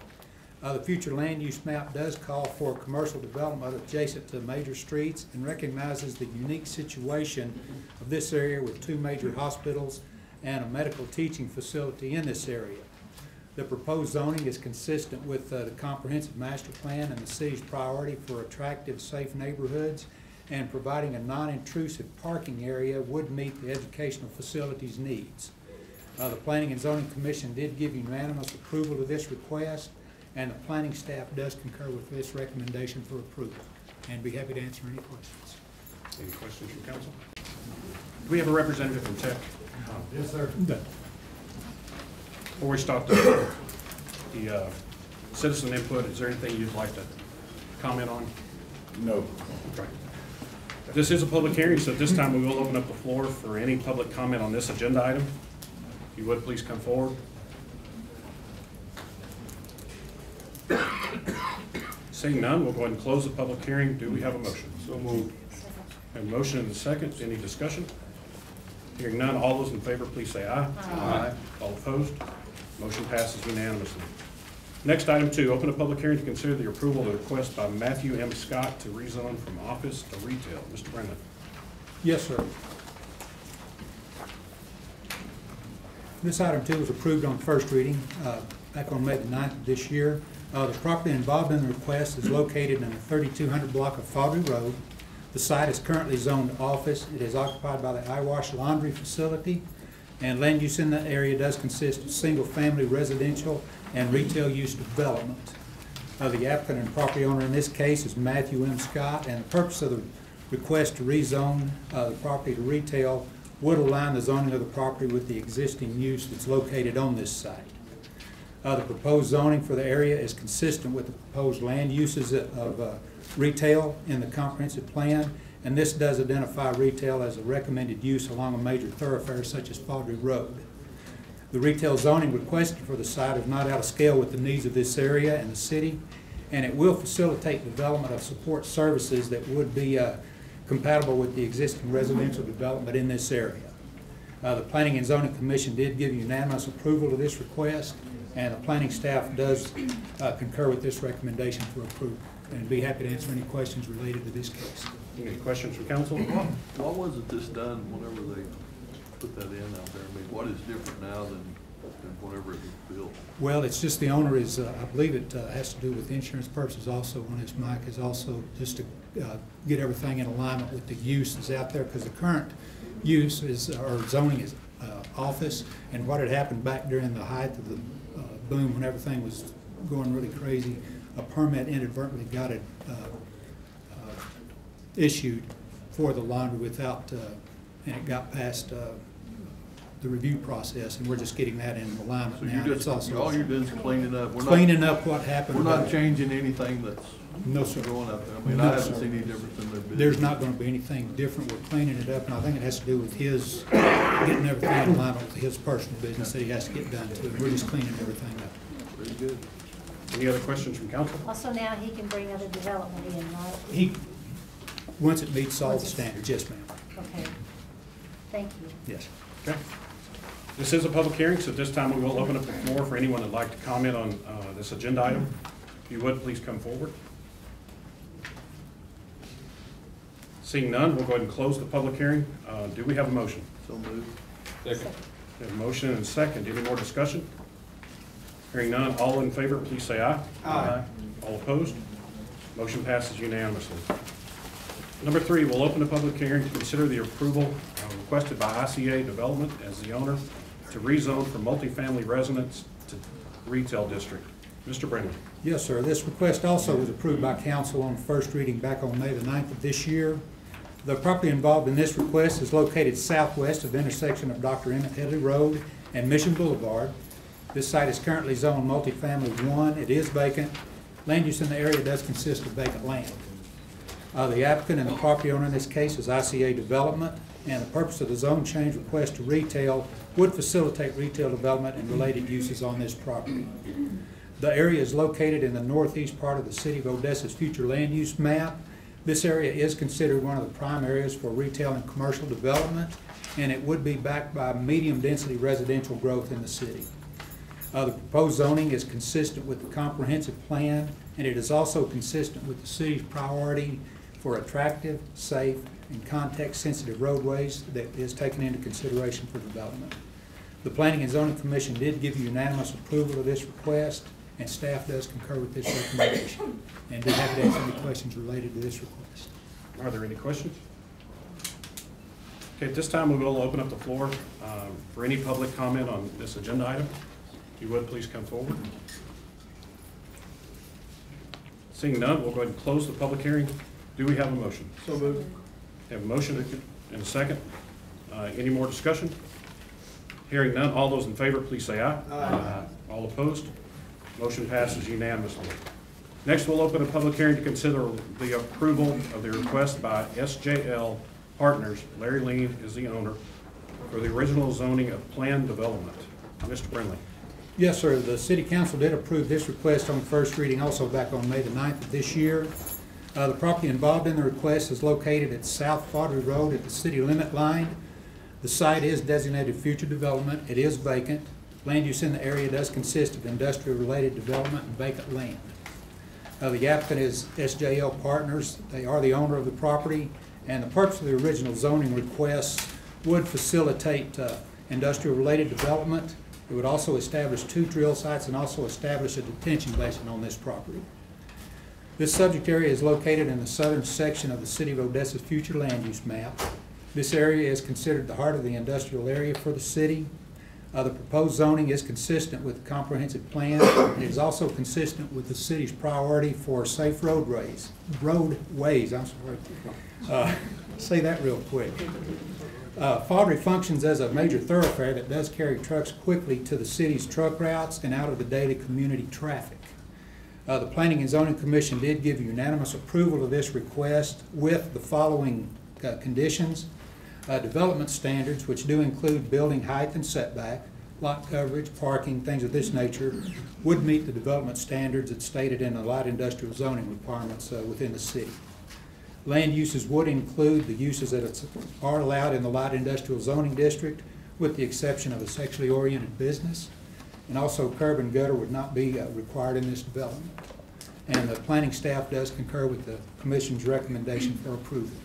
Uh, The future land use map does call for commercial development adjacent to major streets and recognizes the unique situation of this area with two major hospitals and a medical teaching facility in this area. The proposed zoning is consistent with uh, the comprehensive master plan and the city's priority for attractive, safe neighborhoods, and providing a non-intrusive parking area would meet the educational facilities needs. Uh, The Planning and Zoning Commission did give unanimous approval to this request, and the planning staff does concur with this recommendation for approval, and be happy to answer any questions. Any questions from council? Do we have a representative from Tech? Yes, sir. Before we start the, the uh, citizen input, is there anything you'd like to comment on? No. Okay. This is a public hearing, so at this time, we will open up the floor for any public comment on this agenda item. If you would, please come forward. Seeing none, we'll go ahead and close the public hearing. Do we have a motion? So moved. A motion and a second. Any discussion? Hearing none, all those in favor, please say aye. Aye. All opposed? Motion passes unanimously. Next, item two, open a public hearing to consider the approval of the request by Matthew M. Scott to rezone from office to retail. Mr. Brennan. Yes, sir. This item two was approved on first reading uh, back on May the 9th of this year. Uh, The property involved in the request is located in the 3200 block of Faudree Road. The site is currently zoned office. It is occupied by the eyewash laundry facility, and land use in that area does consist of single-family residential and retail use development. The applicant and property owner in this case is Matthew M. Scott, and the purpose of the request to rezone uh, the property to retail would align the zoning of the property with the existing use that's located on this site. Uh, The proposed zoning for the area is consistent with the proposed land uses of uh, retail in the comprehensive plan, and this does identify retail as a recommended use along a major thoroughfare such as Faudree Road. The retail zoning requested for the site is not out of scale with the needs of this area and the city, and it will facilitate development of support services that would be uh, compatible with the existing residential development in this area. Uh, The Planning and Zoning Commission did give unanimous approval to this request, and the planning staff does uh, concur with this recommendation for approval, and be happy to answer any questions related to this case. Any questions from council? Why wasn't this done whenever they put that in out there? I mean, what is different now than, than whenever it was built? Well, it's just the owner is, uh, I believe it uh, has to do with insurance purposes also on his mic, is also just to uh, get everything in alignment with the use that's out there, because the current use is, or zoning is uh, office, and what had happened back during the height of the uh, boom, when everything was going really crazy, a permit inadvertently got it issued for the laundry without, uh, and it got past uh, the review process, and we're just getting that in alignment So now. you It's just, also- all you're doing is cleaning up. We're not- Cleaning up what happened. We're not changing anything that's No, sir. going up there. I mean, No, I haven't sir. seen any difference in their business. There's not gonna be anything different. We're cleaning it up, and I think it has to do with his, getting everything in alignment with his personal business that he has to get done too. We're just cleaning everything up. Very good. Any other questions from council? Also now he can bring other development in, right? He, once it meets all the standards, yes, ma'am. Okay. Thank you. Yes. Okay. This is a public hearing, so at this time, we will open up the floor for anyone that'd like to comment on uh, this agenda item. If you would, please come forward. Seeing none, we'll go ahead and close the public hearing. Uh, Do we have a motion? So moved. We have a motion and a second. Any more discussion? Hearing none, all in favor, please say aye. Aye. All opposed? Motion passes unanimously. Number three, we'll open a public hearing to consider the approval uh, requested by ICA Development as the owner to rezone from multifamily residence to retail district. Mr. Brennan. Yes, sir. This request also was approved by council on first reading back on May the 9th of this year. The property involved in this request is located southwest of the intersection of Dr. Emmett Headlee Road and Mission Boulevard. This site is currently zoned multifamily one. It is vacant. Land use in the area does consist of vacant land. Uh, The applicant and the property owner in this case is ICA Development, and the purpose of the zone change request to retail would facilitate retail development and related uses on this property. The area is located in the northeast part of the city of Odessa's future land use map. This area is considered one of the prime areas for retail and commercial development, and it would be backed by medium-density residential growth in the city. Uh, The proposed zoning is consistent with the comprehensive plan, and it is also consistent with the city's priority for attractive, safe, and context-sensitive roadways that is taken into consideration for development. The Planning and Zoning Commission did give unanimous approval of this request, and staff does concur with this recommendation. And be happy to answer any questions related to this request. Are there any questions? Okay, at this time, we will open up the floor um, for any public comment on this agenda item. If you would, please come forward. Seeing none, we'll go ahead and close the public hearing. Do we have a motion? So moved. Have a motion and a second. Uh, Any more discussion? Hearing none, all those in favor, please say aye. Aye. All opposed? Motion passes unanimously. Next, we'll open a public hearing to consider the approval of the request by SJL Partners, Larry Lean is the owner, for the original zoning of planned development. Mr. Brindley. Yes, sir. The city council did approve this request on first reading also back on May the 9th of this year. Uh, The property involved in the request is located at South Faudree Road at the city limit line. The site is designated future development. It is vacant. Land use in the area does consist of industrial-related development and vacant land. Uh, The applicant is SJL Partners. They are the owner of the property, and the purpose of the original zoning request would facilitate uh, industrial-related development. It would also establish two drill sites and also establish a detention basin on this property. This subject area is located in the southern section of the City of Odessa's future land use map. This area is considered the heart of the industrial area for the city. Uh, The proposed zoning is consistent with the comprehensive plan. It is also consistent with the city's priority for safe roadways, roadways, I'm sorry. Uh, Say that real quick. Uh, Faudree functions as a major thoroughfare that does carry trucks quickly to the city's truck routes and out of the daily community traffic. Uh, The Planning and Zoning Commission did give unanimous approval of this request with the following uh, conditions. Uh, Development standards, which do include building height and setback, lot coverage, parking, things of this nature, would meet the development standards that's stated in the light industrial zoning requirements uh, within the city. Land uses would include the uses that are allowed in the light industrial zoning district, with the exception of a sexually oriented business. And also curb and gutter would not be uh, required in this development. And the planning staff does concur with the commission's recommendation for approval,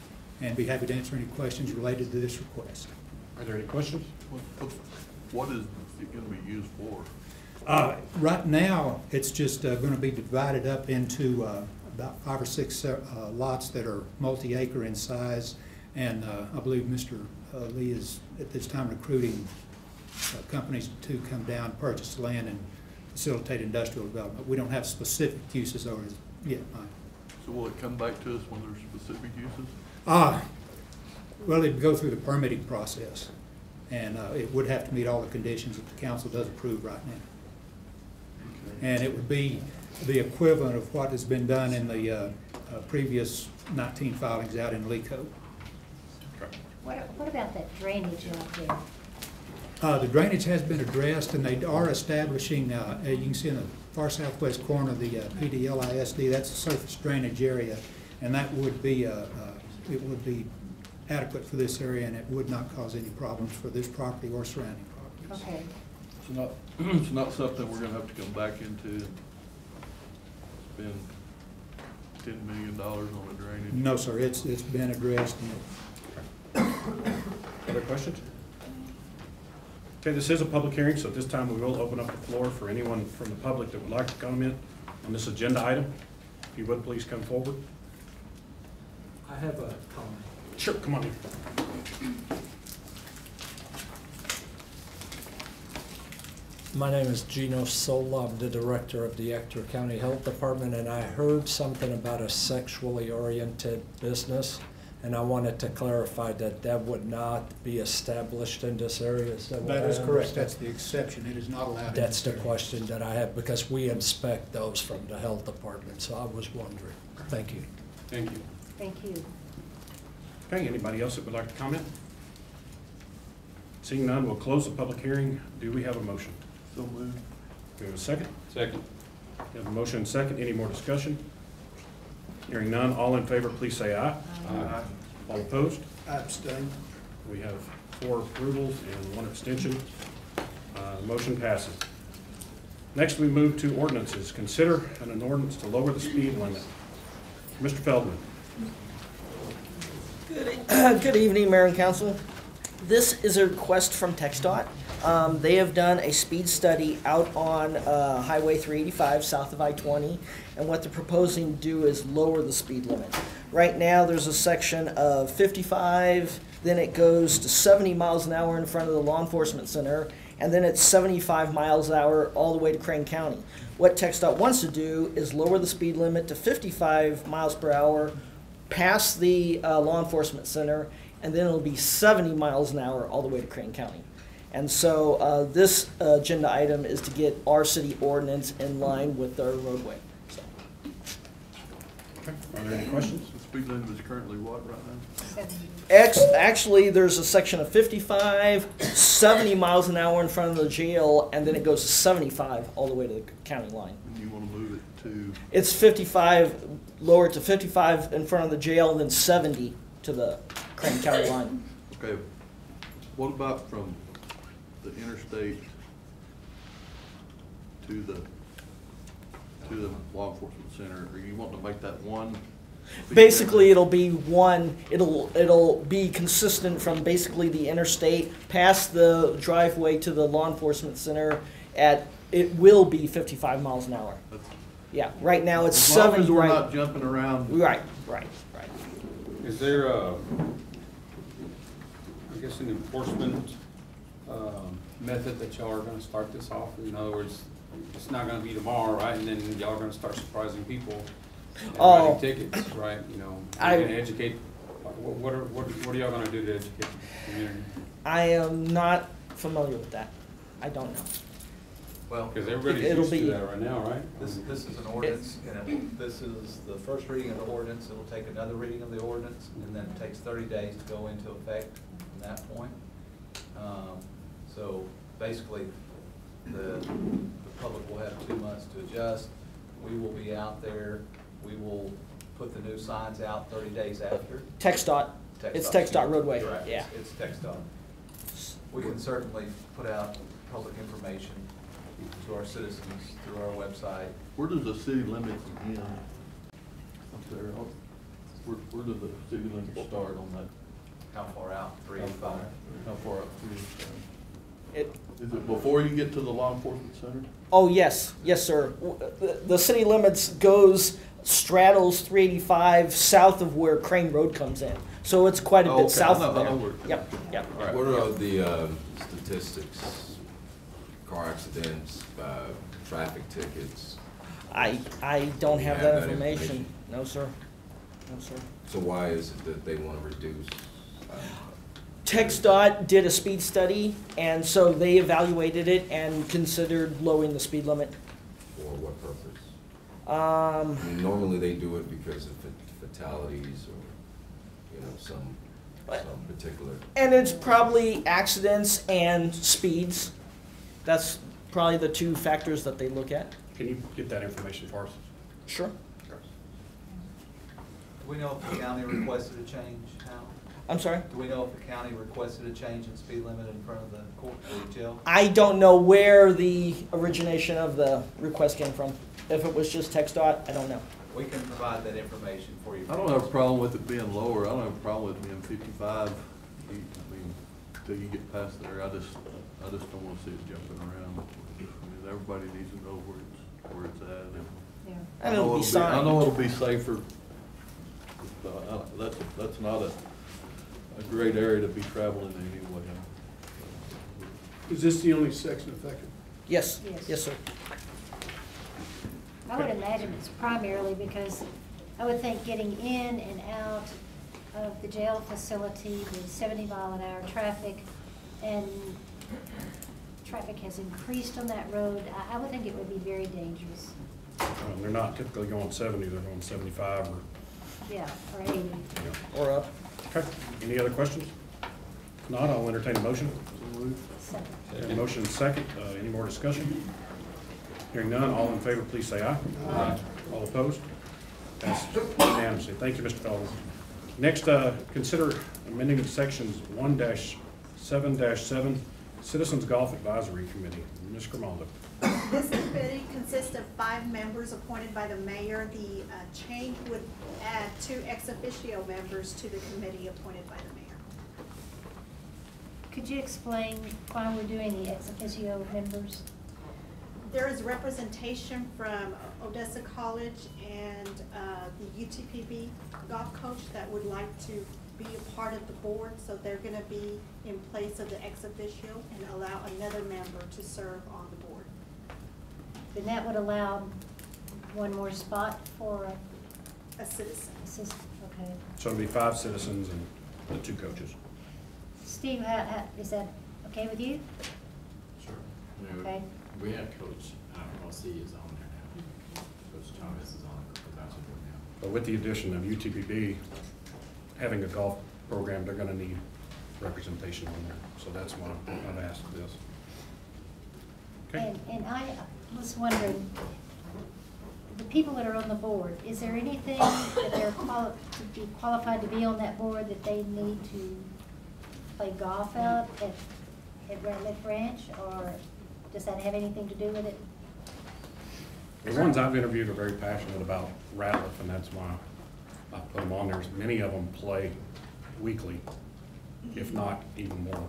and be happy to answer any questions related to this request. Are there any questions? What- What is it gonna be used for? Uh, Right now, it's just uh, going to be divided up into uh, about five or six uh, lots that are multi-acre in size. And uh, I believe Mr. uh, Lee is at this time recruiting companies to come down, purchase land and facilitate industrial development. We don't have specific uses over yet, Mike. So will it come back to us when there's specific uses? Ah, well, it'd go through the permitting process, and uh, it would have to meet all the conditions that the council does approve right now. And it would be the equivalent of what has been done in the uh, uh, previous 19 filings out in LECO. What, what about that drainage out there? Uh, The drainage has been addressed, and they are establishing, uh, uh, you can see in the far southwest corner, of the uh, PDLISD, that's a surface drainage area, and that would be, uh, uh, it would be adequate for this area, and it would not cause any problems for this property or surrounding properties. Okay. It's not, it's not something we're gonna have to come back into and spend ten million dollars on a drainage? No, sir, it's, it's been addressed, and Other questions? Okay, this is a public hearing, so at this time, we will open up the floor for anyone from the public that would like to comment on this agenda item. If you would, please come forward. I have a comment. Sure, come on in. My name is Gino Solla. I'm the director of the Ector County Health Department, and I heard something about a sexually oriented business, and I wanted to clarify that that would not be established in this area. Is that what that I correct, understand? that's the exception, it is not allowed. in That's this the area. question that I have, because we inspect those from the health department, so I was wondering. Thank you. Thank you. Thank you. Okay, anybody else that would like to comment? Seeing none, we'll close the public hearing. Do we have a motion? So moved. Do we have a second? Second. We have a motion and second. Any more discussion? Hearing none, all in favor, please say aye. Aye. All opposed? Abstain. We have four approvals and one abstention. Uh, Motion passes. Next, we move to ordinances. Consider an ordinance to lower the speed limit. Mr. Feldman. Good good evening, Mayor and Council. This is a request from TxDOT. Um, They have done a speed study out on uh, Highway 385 south of I-20, and what they're proposing to do is lower the speed limit. Right now, there's a section of 55, then it goes to 70 miles an hour in front of the law enforcement center, and then it's 75 miles an hour all the way to Crane County. What TxDOT wants to do is lower the speed limit to 55 miles per hour past the uh, law enforcement center, and then it'll be 70 miles an hour all the way to Crane County. And so uh, this uh, agenda item is to get our city ordinance in line with our roadway. So, Okay, Are there any questions? The speed limit is currently what right now? Ex- actually, there's a section of 55, 70 miles an hour in front of the jail, and then it goes to 75 all the way to the county line. And you wanna move it to, It's 55, lower to 55 in front of the jail, and then 70 to the Crane County line. okay, what about from the interstate to the, to the law enforcement center? Are you wanting to make that one? Basically, it'll be one, it'll, it'll be consistent from basically the interstate past the driveway to the law enforcement center at, it will be 55 miles an hour. Yeah, right now it's As long 70 as we're right. not jumping around. Right, right, right. Is there a, I guess, an enforcement um, method that y'all are gonna start this off? In other words, it's not gonna be tomorrow, right? And then y'all are gonna start surprising people and Oh. writing tickets, right? You know, I- you're gonna educate, what what are, what what are y'all gonna do to educate the community? I am not familiar with that. I don't know. Well, Because everybody's It'll used to be- that right now, right? This, this is an ordinance, and this is the first reading of the ordinance, it'll take another reading of the ordinance, and then it takes thirty days to go into effect from that point. Um, So basically, the, the public will have two months to adjust. We will be out there, we will put the new signs out thirty days after. TxDOT, it's TxDOT roadway, Correct. yeah. It's it's TxDOT. We can certainly put out public information to our citizens through our website. Where does the city limits end? Up there, oh, where, where do the city limits start on that? How far out? Three and five? How far up three and five? It, Is it before you get to the law enforcement center? Oh, yes, yes, sir. The, the city limits goes, straddles 385 south of where Crane Road comes in. So it's quite a Oh, bit okay. south I of there. Yep, yep. All right. What are the um, statistics, car accidents, uh, traffic tickets? I, I don't have have that that information. information? No, sir. No, sir. So why is it that they want to reduce? uh, TxDOT did a speed study, and so they evaluated it and considered lowering the speed limit. For what purpose? Um, I mean, normally they do it because of fatalities or, you know, some, some particular. and it's probably accidents and speeds. That's probably the two factors that they look at. Can you get that information for us? Sure. sure. Do we know if the county requested a change, Hal? I'm sorry? Do we know if the county requested a change in speed limit in front of the court, the jail? I don't know where the origination of the request came from. If it was just TxDOT, I don't know. We can provide that information for you. I don't have a problem with it being lower, I don't have a problem with it being fifty-five, You- I mean, till you get past there, I just, I just don't wanna see it jumping around. I mean, everybody needs to know where it's, where it's at, and. Yeah. I And know it'll be I know it'll be safer, Uh, uh, that's, that's not a, a great area to be traveling in anyway. Is this the only section affected? Yes, Yes. yes, sir. I would imagine it's primarily because I would think getting in and out of the jail facility with seventy mile an hour traffic and traffic has increased on that road, I, I would think it would be very dangerous. Um, They're not typically going seventy, they're going seventy-five or, Yeah, or eighty. you know. Or up. Okay, any other questions? If not, I'll entertain a motion. Second. Okay, Motion second, uh, any more discussion? Hearing none, all in favor, please say aye. Aye. All opposed? Passes unanimously. Thank you, Mr. Feldman. Next, uh, consider amending of sections one seven seven, Citizens Golf Advisory Committee. Ms. Grimaldo. This committee consists of five members appointed by the mayor. The uh, change would add two ex officio members to the committee appointed by the mayor. Could you explain why we're doing the ex officio members? There is representation from Odessa College and uh, the UTPB golf coach that would like to be a part of the board, so they're gonna be in place of the ex officio and allow another member to serve on the board. Then that would allow one more spot for A citizen. assistant, okay. So it'll be five citizens and the two coaches. Steve, how, how, is that okay with you? Sure. I mean, Okay. We have Coach, uh, is on there now. Coach Chavez is on the township board now. But with the addition of UTPB having a golf program, they're gonna need representation on there. So that's why I've asked this. Okay? And, and I was wondering, the people that are on the board, is there anything that they're quali, to be qualified to be on that board that they need to play golf out at, at Ratliff Ranch, or does that have anything to do with it? The ones I've interviewed are very passionate about Ratliff, and that's why I put them on there. Many of them play weekly, if not even more.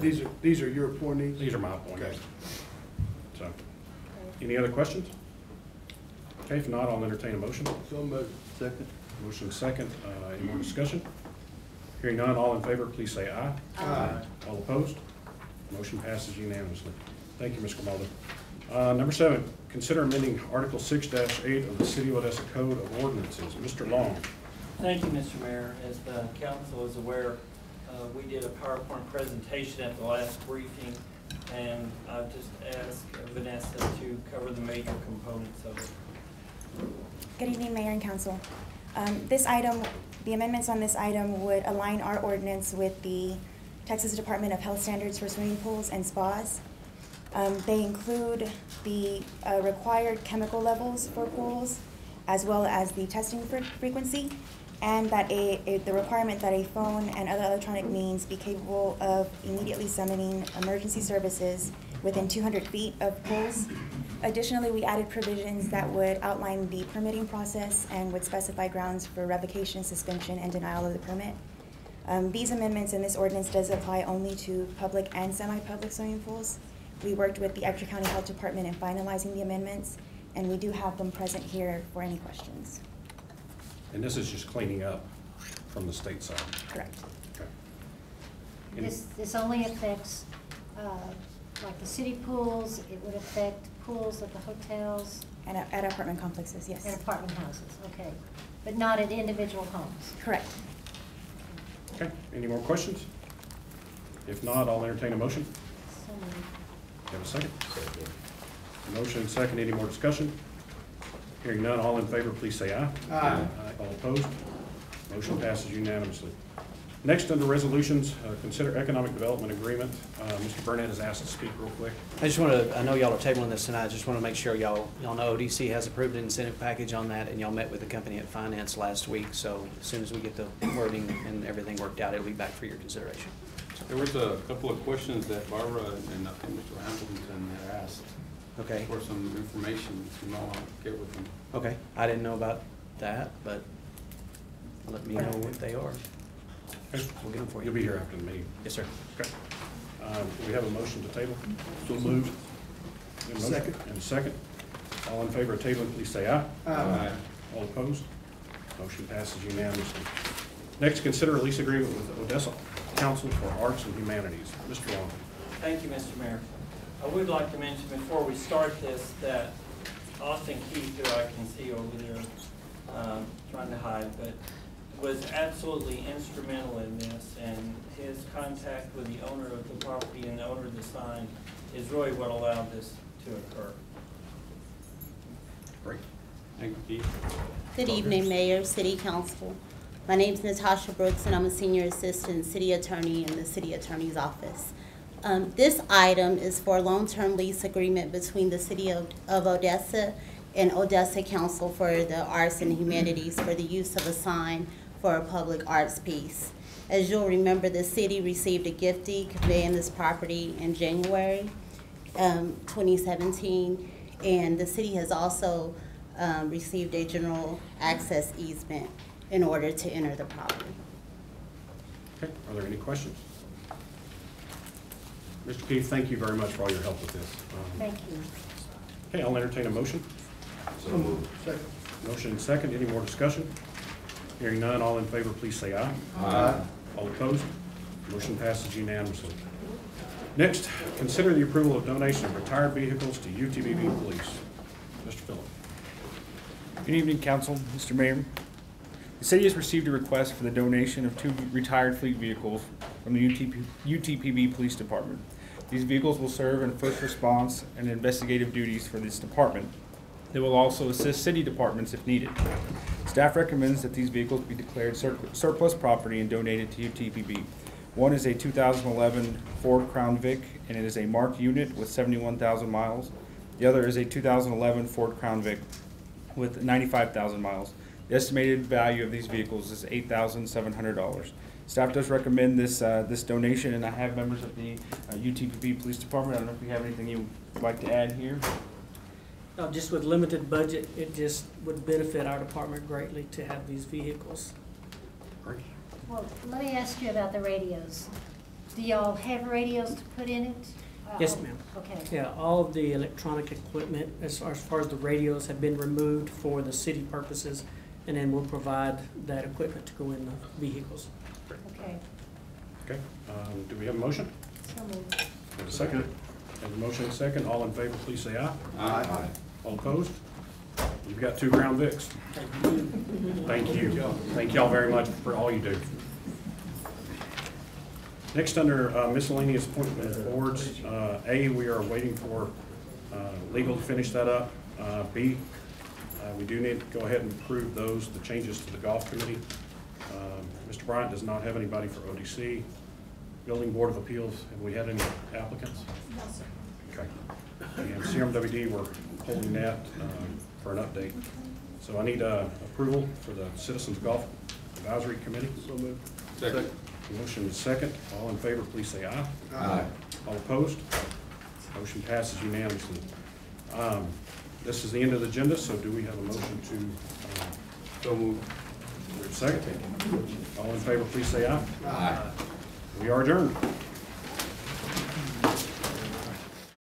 These are, these are your appointees? These are my appointees. So, any other questions? Okay, if not, I'll entertain a motion. So moved. Second. Motion second, uh, any more discussion? Hearing none, all in favor, please say aye. Aye. All opposed? Motion passes unanimously. Thank you, Ms. Grimaldi. Uh, number seven, consider amending Article six eight of the City of Odessa Code of Ordinances. Mr. Long. Thank you, Mr. Mayor. As the council is aware, uh, we did a PowerPoint presentation at the last briefing, and I've just asked Vanessa to cover the major components of it. Good evening, Mayor and Council. Um, This item, the amendments on this item would align our ordinance with the Texas Department of Health Standards for swimming pools and spas. Um, They include the uh, required chemical levels for pools, as well as the testing fre- frequency, and that a, a- the requirement that a phone and other electronic means be capable of immediately summoning emergency services within 200 feet of pools. Additionally, we added provisions that would outline the permitting process and would specify grounds for revocation, suspension, and denial of the permit. Um, These amendments in this ordinance does apply only to public and semi-public swimming pools. We worked with the Ector County Health Department in finalizing the amendments, and we do have them present here for any questions. And this is just cleaning up from the state side. Correct. Okay. Any- This, this only affects, uh, like the city pools, it would affect pools at the hotels And at at apartment complexes, yes. and apartment houses, okay, but not at individual homes. Correct. Okay, any more questions? If not, I'll entertain a motion. So moved. Have a second? Motion and second, any more discussion? Hearing none, all in favor, please say aye. Aye. All opposed? Motion passes unanimously. Next, under resolutions, uh, consider economic development agreement. Uh, Mr. Burnett has asked to speak real quick. I just want to, I know y'all are tabling this tonight, I just want to make sure y'all, y'all know ODC has approved an incentive package on that, and y'all met with the company at finance last week, so as soon as we get the wording and everything worked out, it'll be back for your consideration. There was a couple of questions that Barbara and I think Mr. Hamilton had asked. Okay. For some information, if you might want to get with them. Okay, I didn't know about that, but let me know what they are. Okay. We'll get them for you. You'll be here after the meeting. Yes, sir. Okay. Um, Do we have a motion to table? So moved. Second. And a second. All in favor of tabling, please say aye. Aye. All opposed? Motion passes unanimously. Next, consider a lease agreement with Odessa Council for Arts and Humanities. Mr. Long. Thank you, Mr. Mayor. I would like to mention before we start this that Austin Keith, who I can see over there, um, trying to hide, but was absolutely instrumental in this, and his contact with the owner of the property and the owner of the sign is really what allowed this to occur. Great. Thank you, Keith. Good evening, Mayor, City Council. My name is Natasha Brooks, and I'm a Senior Assistant City Attorney in the City Attorney's Office. Um, This item is for a long-term lease agreement between the City of of Odessa and Odessa Council for the Arts and Humanities for the use of a sign for a public arts piece. As you'll remember, the city received a gift deed conveying this property in January um, 2017, and the city has also um, received a general access easement in order to enter the property. Okay, are there any questions? Mr. Keith, thank you very much for all your help with this. Um, Thank you. Okay, I'll entertain a motion. So moved. Second. Motion and second, any more discussion? Hearing none, all in favor, please say aye. Aye. All opposed? Motion passes unanimously. Next, consider the approval of donation of retired vehicles to UTPB Police. Mr. Phillip. Good evening, Council, Mr. Mayor. The city has received a request for the donation of two retired fleet vehicles from the UTP UTPB Police Department. These vehicles will serve in first response and investigative duties for this department. They will also assist city departments if needed. Staff recommends that these vehicles be declared sur- surplus property and donated to UTPB. One is a 2011 Ford Crown Vic, and it is a marked unit with 71,000 miles. The other is a 2011 Ford Crown Vic with 95,000 miles. The estimated value of these vehicles is $8,700. Staff does recommend this, uh, this donation, and I have members of the uh, UTPB Police Department. I don't know if you have anything you would like to add here? Uh, just with limited budget, it just would benefit our department greatly to have these vehicles. Well, let me ask you about the radios. Do y'all have radios to put in it? Yes, Uh, ma'am. Okay. Yeah, all of the electronic equipment, as far, as far as the radios, have been removed for the city purposes, and then we'll provide that equipment to go in the vehicles. Okay. Okay, um, do we have a motion? So moved. Have a second? Have a motion and a second. All in favor, please say aye. Aye. All opposed? You've got two Crown Vics. Thank you. Thank y'all very much for all you do. Next, under uh, miscellaneous appointment of boards, uh, A, we are waiting for uh, legal to finish that up. Uh, B, uh, we do need to go ahead and approve those, the changes to the golf committee. Um, Mr. Bryant does not have anybody for ODC. Building Board of Appeals, have we had any applicants? No, sir. Okay. And CMWD, we're holding that um, for an update. So I need uh, approval for the Citizens Golf Advisory Committee. So moved. Second. Motion is second. All in favor, please say aye. Aye. All opposed? Motion passes unanimously. Um, This is the end of the agenda, so do we have a motion to? uh, So moved. Second. All in favor, please say aye. Aye. We are adjourned.